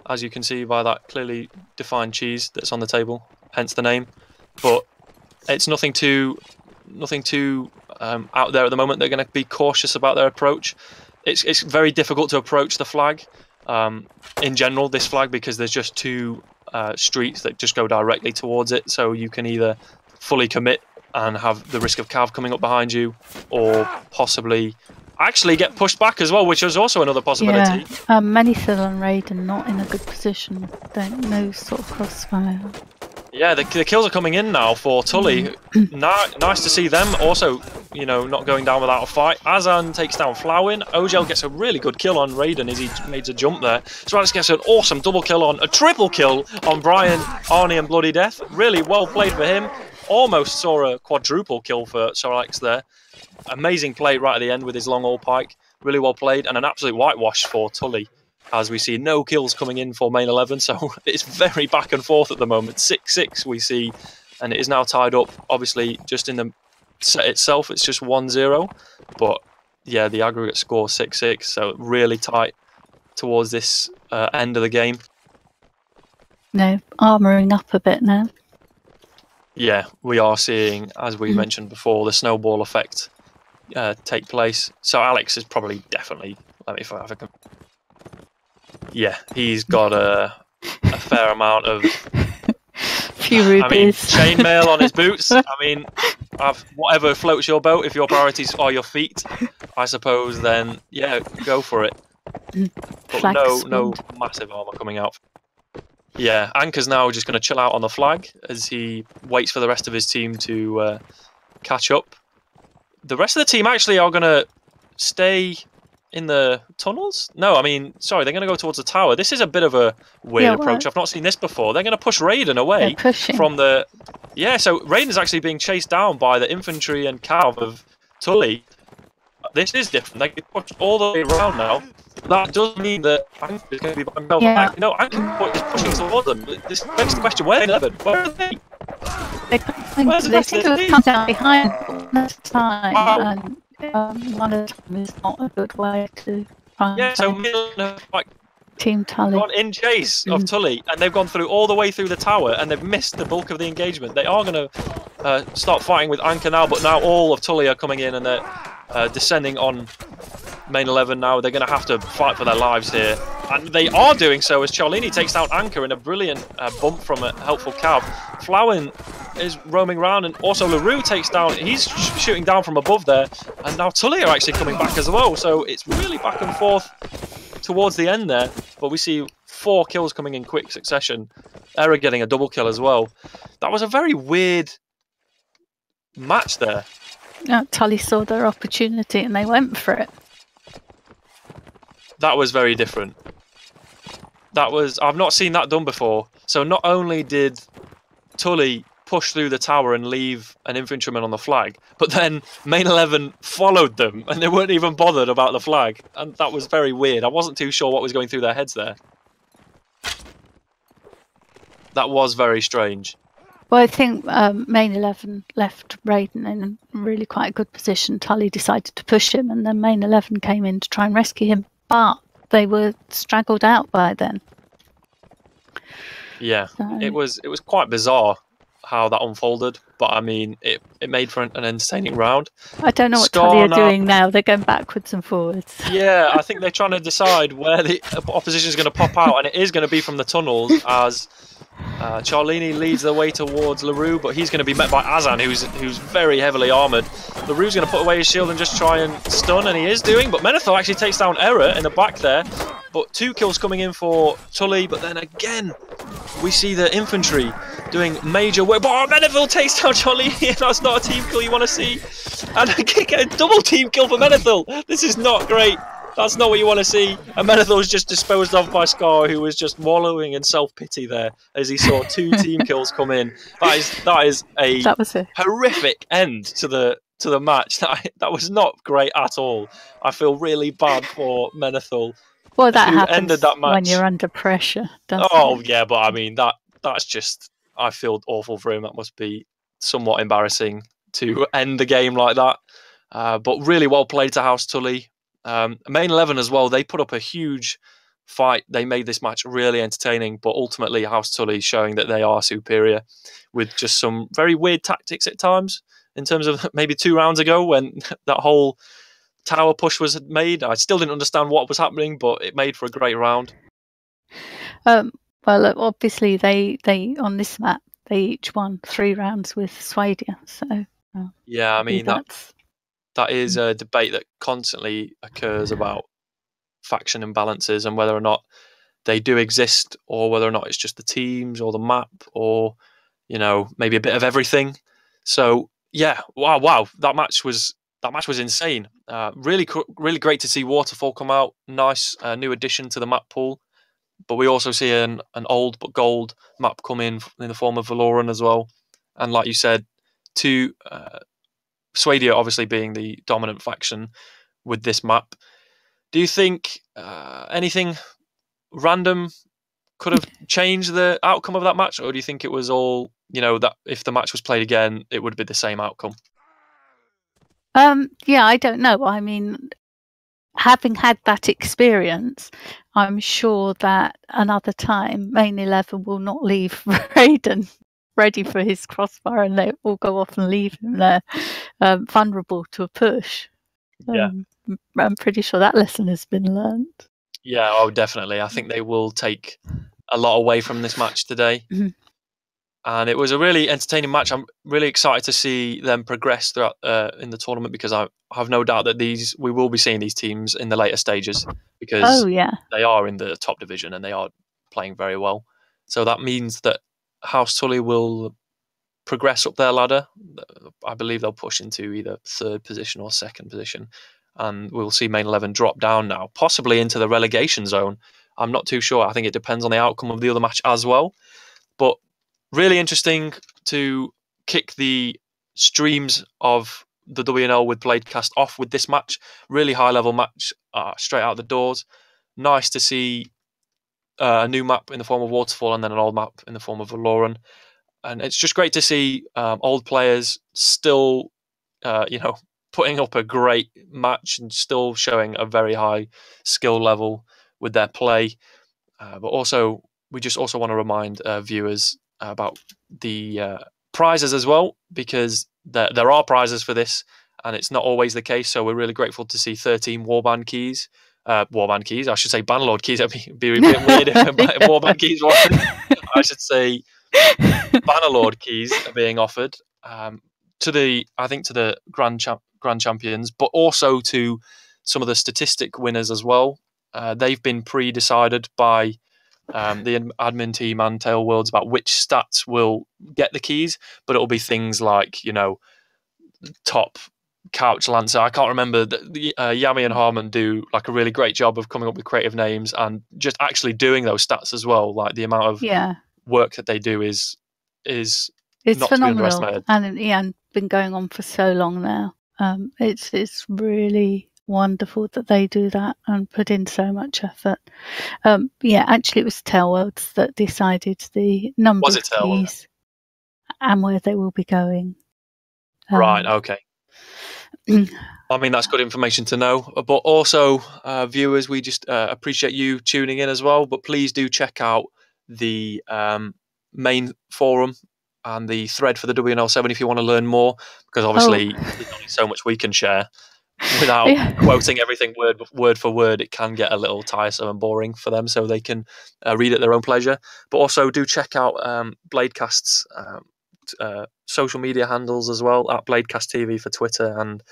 Speaker 4: as you can see by that clearly defined cheese that's on the table, hence the name. But it's nothing too nothing too um, out there at the moment. They're going to be cautious about their approach. It's it's very difficult to approach the flag um, in general. This flag because there's just two uh, streets that just go directly towards it. So you can either fully commit and have the risk of cav coming up behind you, or possibly actually get pushed back as well, which is also another possibility.
Speaker 5: Yeah, um, Menethil and Raiden not in a good position. Don't no sort of crossfire.
Speaker 4: Yeah, the, the kills are coming in now for Tully. Ni- nice to see them. Also, you know, not going down without a fight. Azan takes down Flowin. OGL gets a really good kill on Raiden as he made a jump there. Sir Alex gets an awesome double kill on, a triple kill on Brian, Arnie, and Bloody Death. Really well played for him. Almost saw a quadruple kill for Sir Alex there. Amazing play right at the end with his long all pike. Really well played, and an absolute whitewash for Tully as we see no kills coming in for main 11 so [LAUGHS] it's very back and forth at the moment 6-6 we see and it is now tied up obviously just in the set itself it's just 1-0 but yeah the aggregate score 6-6 so really tight towards this uh, end of the game
Speaker 5: No, armoring up a bit now.
Speaker 4: yeah we are seeing as we
Speaker 5: Mhm.
Speaker 4: mentioned before the snowball effect uh, take place so alex is probably definitely let me have a yeah he's got a, a fair amount of [LAUGHS]
Speaker 5: Few
Speaker 4: I mean, chainmail on his boots. [LAUGHS] I mean, I've, whatever floats your boat. If your priorities are your feet, I suppose, then yeah, go for it. But
Speaker 5: Flag
Speaker 4: no, no massive armor coming out. Yeah, Anchor's now just going to chill out on the flag as he waits for the rest of his team to uh, catch up. The rest of the team actually are going to stay in the tunnels. No, I mean, sorry, they're going to go towards the tower. This is a bit of a weird
Speaker 5: Yeah,
Speaker 4: approach. I've not seen this before. They're going to push Raiden away from the yeah so Raiden's actually being chased down by the infantry and cav of Tully this is different they get pushed all the way around now that does mean that Anchor is going to be by himself
Speaker 5: Yeah.
Speaker 4: Anchor- no Anchor is pushing towards them this begs the question where are they 11 where are they
Speaker 5: They, think,
Speaker 4: Where's the
Speaker 5: they
Speaker 4: rest
Speaker 5: seem to have come down behind all the time. Um, one of them is not a good way to
Speaker 4: yeah
Speaker 5: and
Speaker 4: so Milan have like
Speaker 5: Team Tully.
Speaker 4: gone in chase of
Speaker 5: Mm.
Speaker 4: Tully and they've gone through all the way through the tower and they've missed the bulk of the engagement they are going to uh, start fighting with Anchor now but now all of Tully are coming in and they're uh, descending on main 11 now they're going to have to fight for their lives here and they are doing so as Charlini takes down Anchor in a brilliant uh, bump from a helpful cav Flowin is roaming around and also LaRue takes down he's sh- shooting down from above there and now Tully are actually coming back as well so it's really back and forth towards the end there, but we see four kills coming in quick succession. Era getting a double kill as well. That was a very weird match there.
Speaker 5: Tully saw their opportunity and they went for it.
Speaker 4: That was very different. That was I've not seen that done before. So not only did Tully push through the tower and leave an infantryman on the flag, but then main 11 followed them and they weren't even bothered about the flag. And that was very weird. I wasn't too sure what was going through their heads there. That was very strange.
Speaker 5: Well, I think um, Main 11 left Raiden in really quite a good position. Tully decided to push him, and then Main 11 came in to try and rescue him, but they were straggled out by then.
Speaker 4: Yeah.
Speaker 5: So,
Speaker 4: it was it was quite bizarre. How that unfolded, but I mean, it, it made for an, an entertaining round.
Speaker 5: I don't know what
Speaker 4: Score
Speaker 5: Tully are doing now. They're going backwards and forwards. [LAUGHS]
Speaker 4: Yeah, I think they're trying to decide where the opposition is going to pop out, and it is going to be from the tunnels as uh, Charlini leads the way towards Larue, but he's going to be met by Azan, who's who's very heavily armoured. Larue's going to put away his shield and just try and stun, and he is doing, but Menethil actually takes down Error in the back there. But two kills coming in for Tully, but then again, we see the infantry doing major work. But oh, Menethil takes down Charlini, [LAUGHS] and that's not a team kill you want to see. And a, a double team kill for Menethil. This is not great. That's not what you want to see. And Menethil was just disposed of by Scar, who was just wallowing in self pity there as he saw two [LAUGHS] team kills come in. That is that is a
Speaker 5: That was it.
Speaker 4: horrific end to the to the match. [LAUGHS] That that was not great at all. I feel really bad for Menethil.
Speaker 5: Well, that happens
Speaker 4: ended that match.
Speaker 5: when you're under pressure. Doesn't
Speaker 4: Oh
Speaker 5: it?
Speaker 4: yeah, but I mean that that's just I feel awful for him. That must be somewhat embarrassing to end the game like that. Uh, but really well played to House Tully. Um, main eleven as well. They put up a huge fight. They made this match really entertaining. But ultimately, House Tully showing that they are superior with just some very weird tactics at times. In terms of [LAUGHS] maybe two rounds ago when [LAUGHS] that whole tower push was made, I still didn't understand what was happening, but it made for a great round.
Speaker 5: Um, well, uh, obviously they they on this map they each won three rounds with Swadia, so
Speaker 4: Yeah, I mean that
Speaker 5: that's
Speaker 4: that is a debate that constantly occurs about faction imbalances and whether or not they do exist or whether or not it's just the teams or the map or you know maybe a bit of everything. So yeah wow wow that match was that match was insane. Uh, really really great to see waterfall come out. Nice uh, new addition to the map pool. But we also see an, an old but gold map come in in the form of Verloren as well. And like you said two uh, Swadia obviously being the dominant faction with this map. Do you think uh, anything random could have [LAUGHS] changed the outcome of that match, or do you think it was all you know that if the match was played again, it would be the same outcome?
Speaker 5: Um, yeah, I don't know. I mean, having had that experience, I'm sure that another time, Main Eleven will not leave [LAUGHS] Raiden ready for his crossfire, and they all go off and leave him there, um, vulnerable to a push.
Speaker 4: Yeah.
Speaker 5: Um, m- I'm pretty sure that lesson has been learned.
Speaker 4: Yeah, oh, definitely. I think they will take a lot away from this match today.
Speaker 5: Mhm.
Speaker 4: And it was a really entertaining match. I'm really excited to see them progress throughout uh, in the tournament because I have no doubt that these we will be seeing these teams in the later stages because
Speaker 5: Oh yeah,
Speaker 4: they are in the top division and they are playing very well. So that means that House Tully will progress up their ladder. I believe they'll push into either third position or second position. And we'll see Main 11 drop down now, possibly into the relegation zone. I'm not too sure. I think it depends on the outcome of the other match as well. But really interesting to kick the streams of the WNL with Bladecast off with this match. Really high level match uh, straight out the doors. Nice to see uh, a new map in the form of Waterfall and then an old map in the form of Verloren. And it's just great to see um, old players still, uh, you know, [LAUGHS] putting up a great match and still showing a very high skill level with their play. Uh, but also, we just also want to remind uh, viewers about the uh, prizes as well, because there, there are prizes for this, and it's not always the case. So we're really grateful to see 13 warband keys. Uh, warband keys, I should say Bannerlord keys. [LAUGHS] That'd be, be a bit weird if [LAUGHS] keys were. [LAUGHS] I should say Bannerlord keys are being offered um, to the, I think, to the grand champ, grand champions, but also to some of the statistic winners as well. Uh, they've been pre-decided by um, the admin team and TaleWorlds about which stats will get the keys, but it'll be things like you know top couch lancer. I can't remember. The, the, uh, Yami and Harmon do like a really great job of coming up with creative names and just actually doing those stats as well. Like the amount of
Speaker 5: yeah.
Speaker 4: work that they do is is
Speaker 5: It's
Speaker 4: not to be
Speaker 5: phenomenal, and yeah, and been going on for so long now. Um, it's it's really wonderful that they do that and put in so much effort. Um, yeah, actually, it was TaleWorlds that decided the number
Speaker 4: Was
Speaker 5: of keys and where they will be going.
Speaker 4: right.
Speaker 5: Um,
Speaker 4: Okay. I mean, that's good information to know. But also, uh, viewers, we just uh, appreciate you tuning in as well. But please do check out the um, main forum and the thread for the WNL7 if you want to learn more, because obviously there's only so much we can share [LAUGHS] without
Speaker 5: Yeah.
Speaker 4: quoting everything word word for word. It can get a little tiresome and boring for them, so they can uh, read at their own pleasure. But also do check out um, Bladecast's um, uh, social media handles as well at Bladecast TV for Twitter and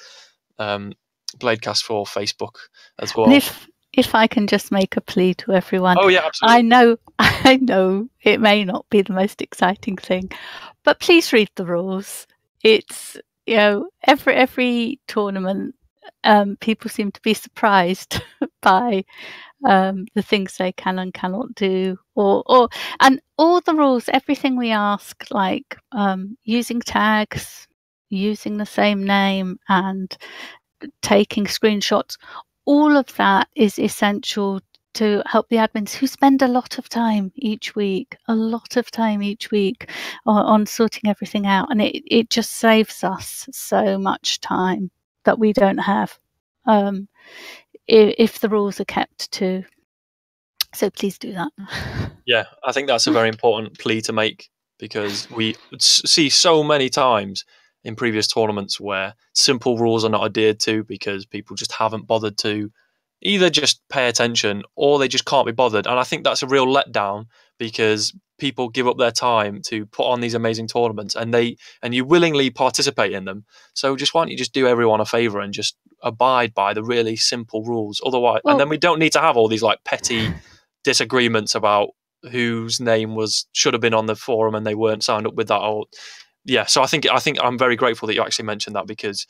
Speaker 4: um, Bladecast for Facebook as well.
Speaker 5: And if if I can just make a plea to everyone,
Speaker 4: oh yeah, absolutely.
Speaker 5: I know, [LAUGHS] I know it may not be the most exciting thing, but please read the rules. It's you know every every tournament, um, people seem to be surprised [LAUGHS] by um, the things they can and cannot do, or or and all the rules, everything we ask, like um, using tags, using the same name, and taking screenshots. All of that is essential to help the admins who spend a lot of time each week, a lot of time each week on, on sorting everything out. And it, it just saves us so much time that we don't have um, if, if the rules are kept to. So please do that. [LAUGHS]
Speaker 4: Yeah, I think that's a very important plea to make because we see so many times in previous tournaments where simple rules are not adhered to because people just haven't bothered to either just pay attention or they just can't be bothered. And I think that's a real letdown because people give up their time to put on these amazing tournaments and they and you willingly participate in them. So just why don't you just do everyone a favor and just abide by the really simple rules? Otherwise,
Speaker 5: Well-
Speaker 4: and then we don't need to have all these like petty disagreements about whose name was should have been on the forum and they weren't signed up with that or yeah so i think i think i'm very grateful that you actually mentioned that because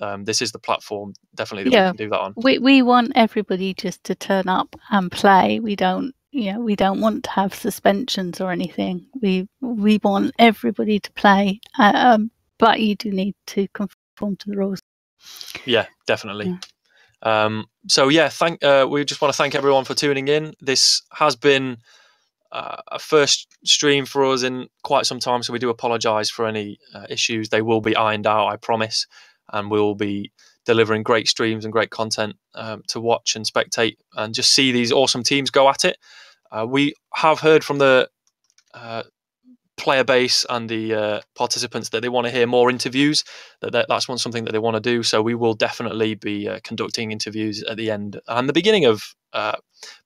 Speaker 4: um, this is the platform definitely that
Speaker 5: Yeah.
Speaker 4: we can do that on
Speaker 5: we we want everybody just to turn up and play. We don't you know we don't want to have suspensions or anything. We we want everybody to play, uh, um, but you do need to conform to the rules.
Speaker 4: yeah definitely. Um, so yeah thank uh, we just want to thank everyone for tuning in. This has been uh, a first stream for us in quite some time so we do apologize for any uh, issues. They will be ironed out i promise and we'll be delivering great streams and great content um, to watch and spectate and just see these awesome teams go at it uh, we have heard from the uh, player base and the uh, participants that they want to hear more interviews that, that that's one something that they want to do. So we will definitely be uh, conducting interviews at the end and the beginning of uh,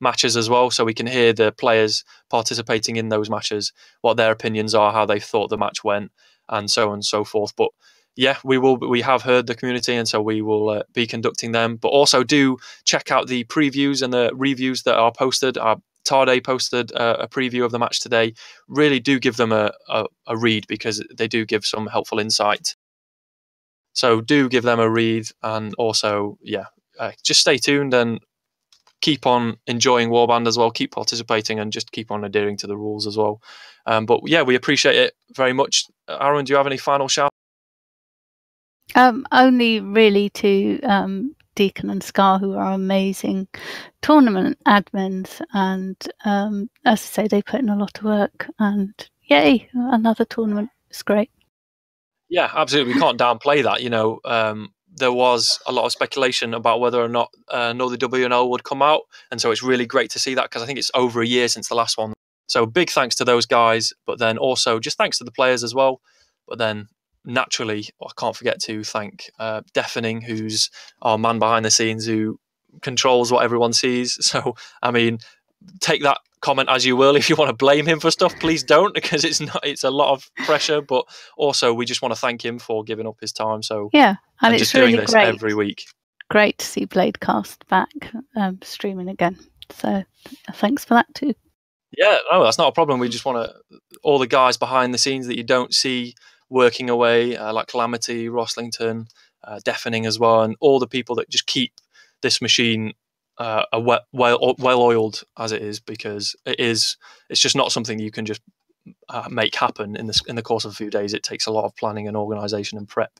Speaker 4: matches as well so we can hear the players participating in those matches what their opinions are how they thought the match went and so on and so forth. But yeah we will we have heard the community and so we will uh, be conducting them. But also do check out the previews and the reviews that are posted Tade posted a preview of the match today. Really do give them a, a, a read because they do give some helpful insight. So do give them a read and also, yeah, uh, just stay tuned and keep on enjoying Warband as well. Keep participating and just keep on adhering to the rules as well. Um, but yeah, we appreciate it very much. Aerowen, do you have any final shout?
Speaker 5: Um, only really to um, Deacon and Scar, who are amazing tournament admins, and um, as I say, they put in a lot of work. And yay, another tournament! It's great.
Speaker 4: Yeah, absolutely. We can't downplay that. You know, um, there was a lot of speculation about whether or not uh, Northern WNL would come out, and so it's really great to see that because I think it's over a year since the last one. So big thanks to those guys, but then also just thanks to the players as well. But then naturally, I can't forget to thank uh, Deafening, who's our man behind the scenes who controls what everyone sees. [LAUGHS] So I mean, take that comment as you will. [LAUGHS] If you want to blame him for stuff, please don't, because it's not. It's a lot of pressure. But also, we just want to thank him for giving up his time. So
Speaker 5: Yeah, and,
Speaker 4: and
Speaker 5: it's
Speaker 4: just doing
Speaker 5: really
Speaker 4: this
Speaker 5: great.
Speaker 4: every week.
Speaker 5: Great to see Bladecast back um, streaming again. So thanks for that too.
Speaker 4: Yeah, no, that's not a problem. We just want to all the guys behind the scenes that you don't see working away, uh, like Calamity, Roslington, uh, Deafening as well, and all the people that just keep this machine uh, a we- well well oiled as it is, because it is. It's just not something you can just uh, make happen in the in the course of a few days. It takes a lot of planning and organisation and prep.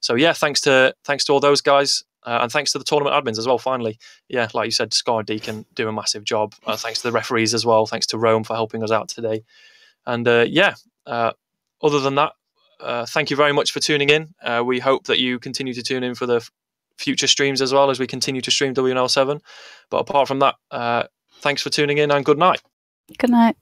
Speaker 4: So yeah, thanks to thanks to all those guys. Uh, and thanks to the tournament admins as well. Finally, yeah, like you said, Scar Deacon do a massive job. Uh, thanks to the referees as well. Thanks to Rome for helping us out today. And uh, yeah, uh, other than that, uh, thank you very much for tuning in. Uh, we hope that you continue to tune in for the future streams as well as we continue to stream WNL7. But apart from that, uh, thanks for tuning in and good night.
Speaker 5: Good night.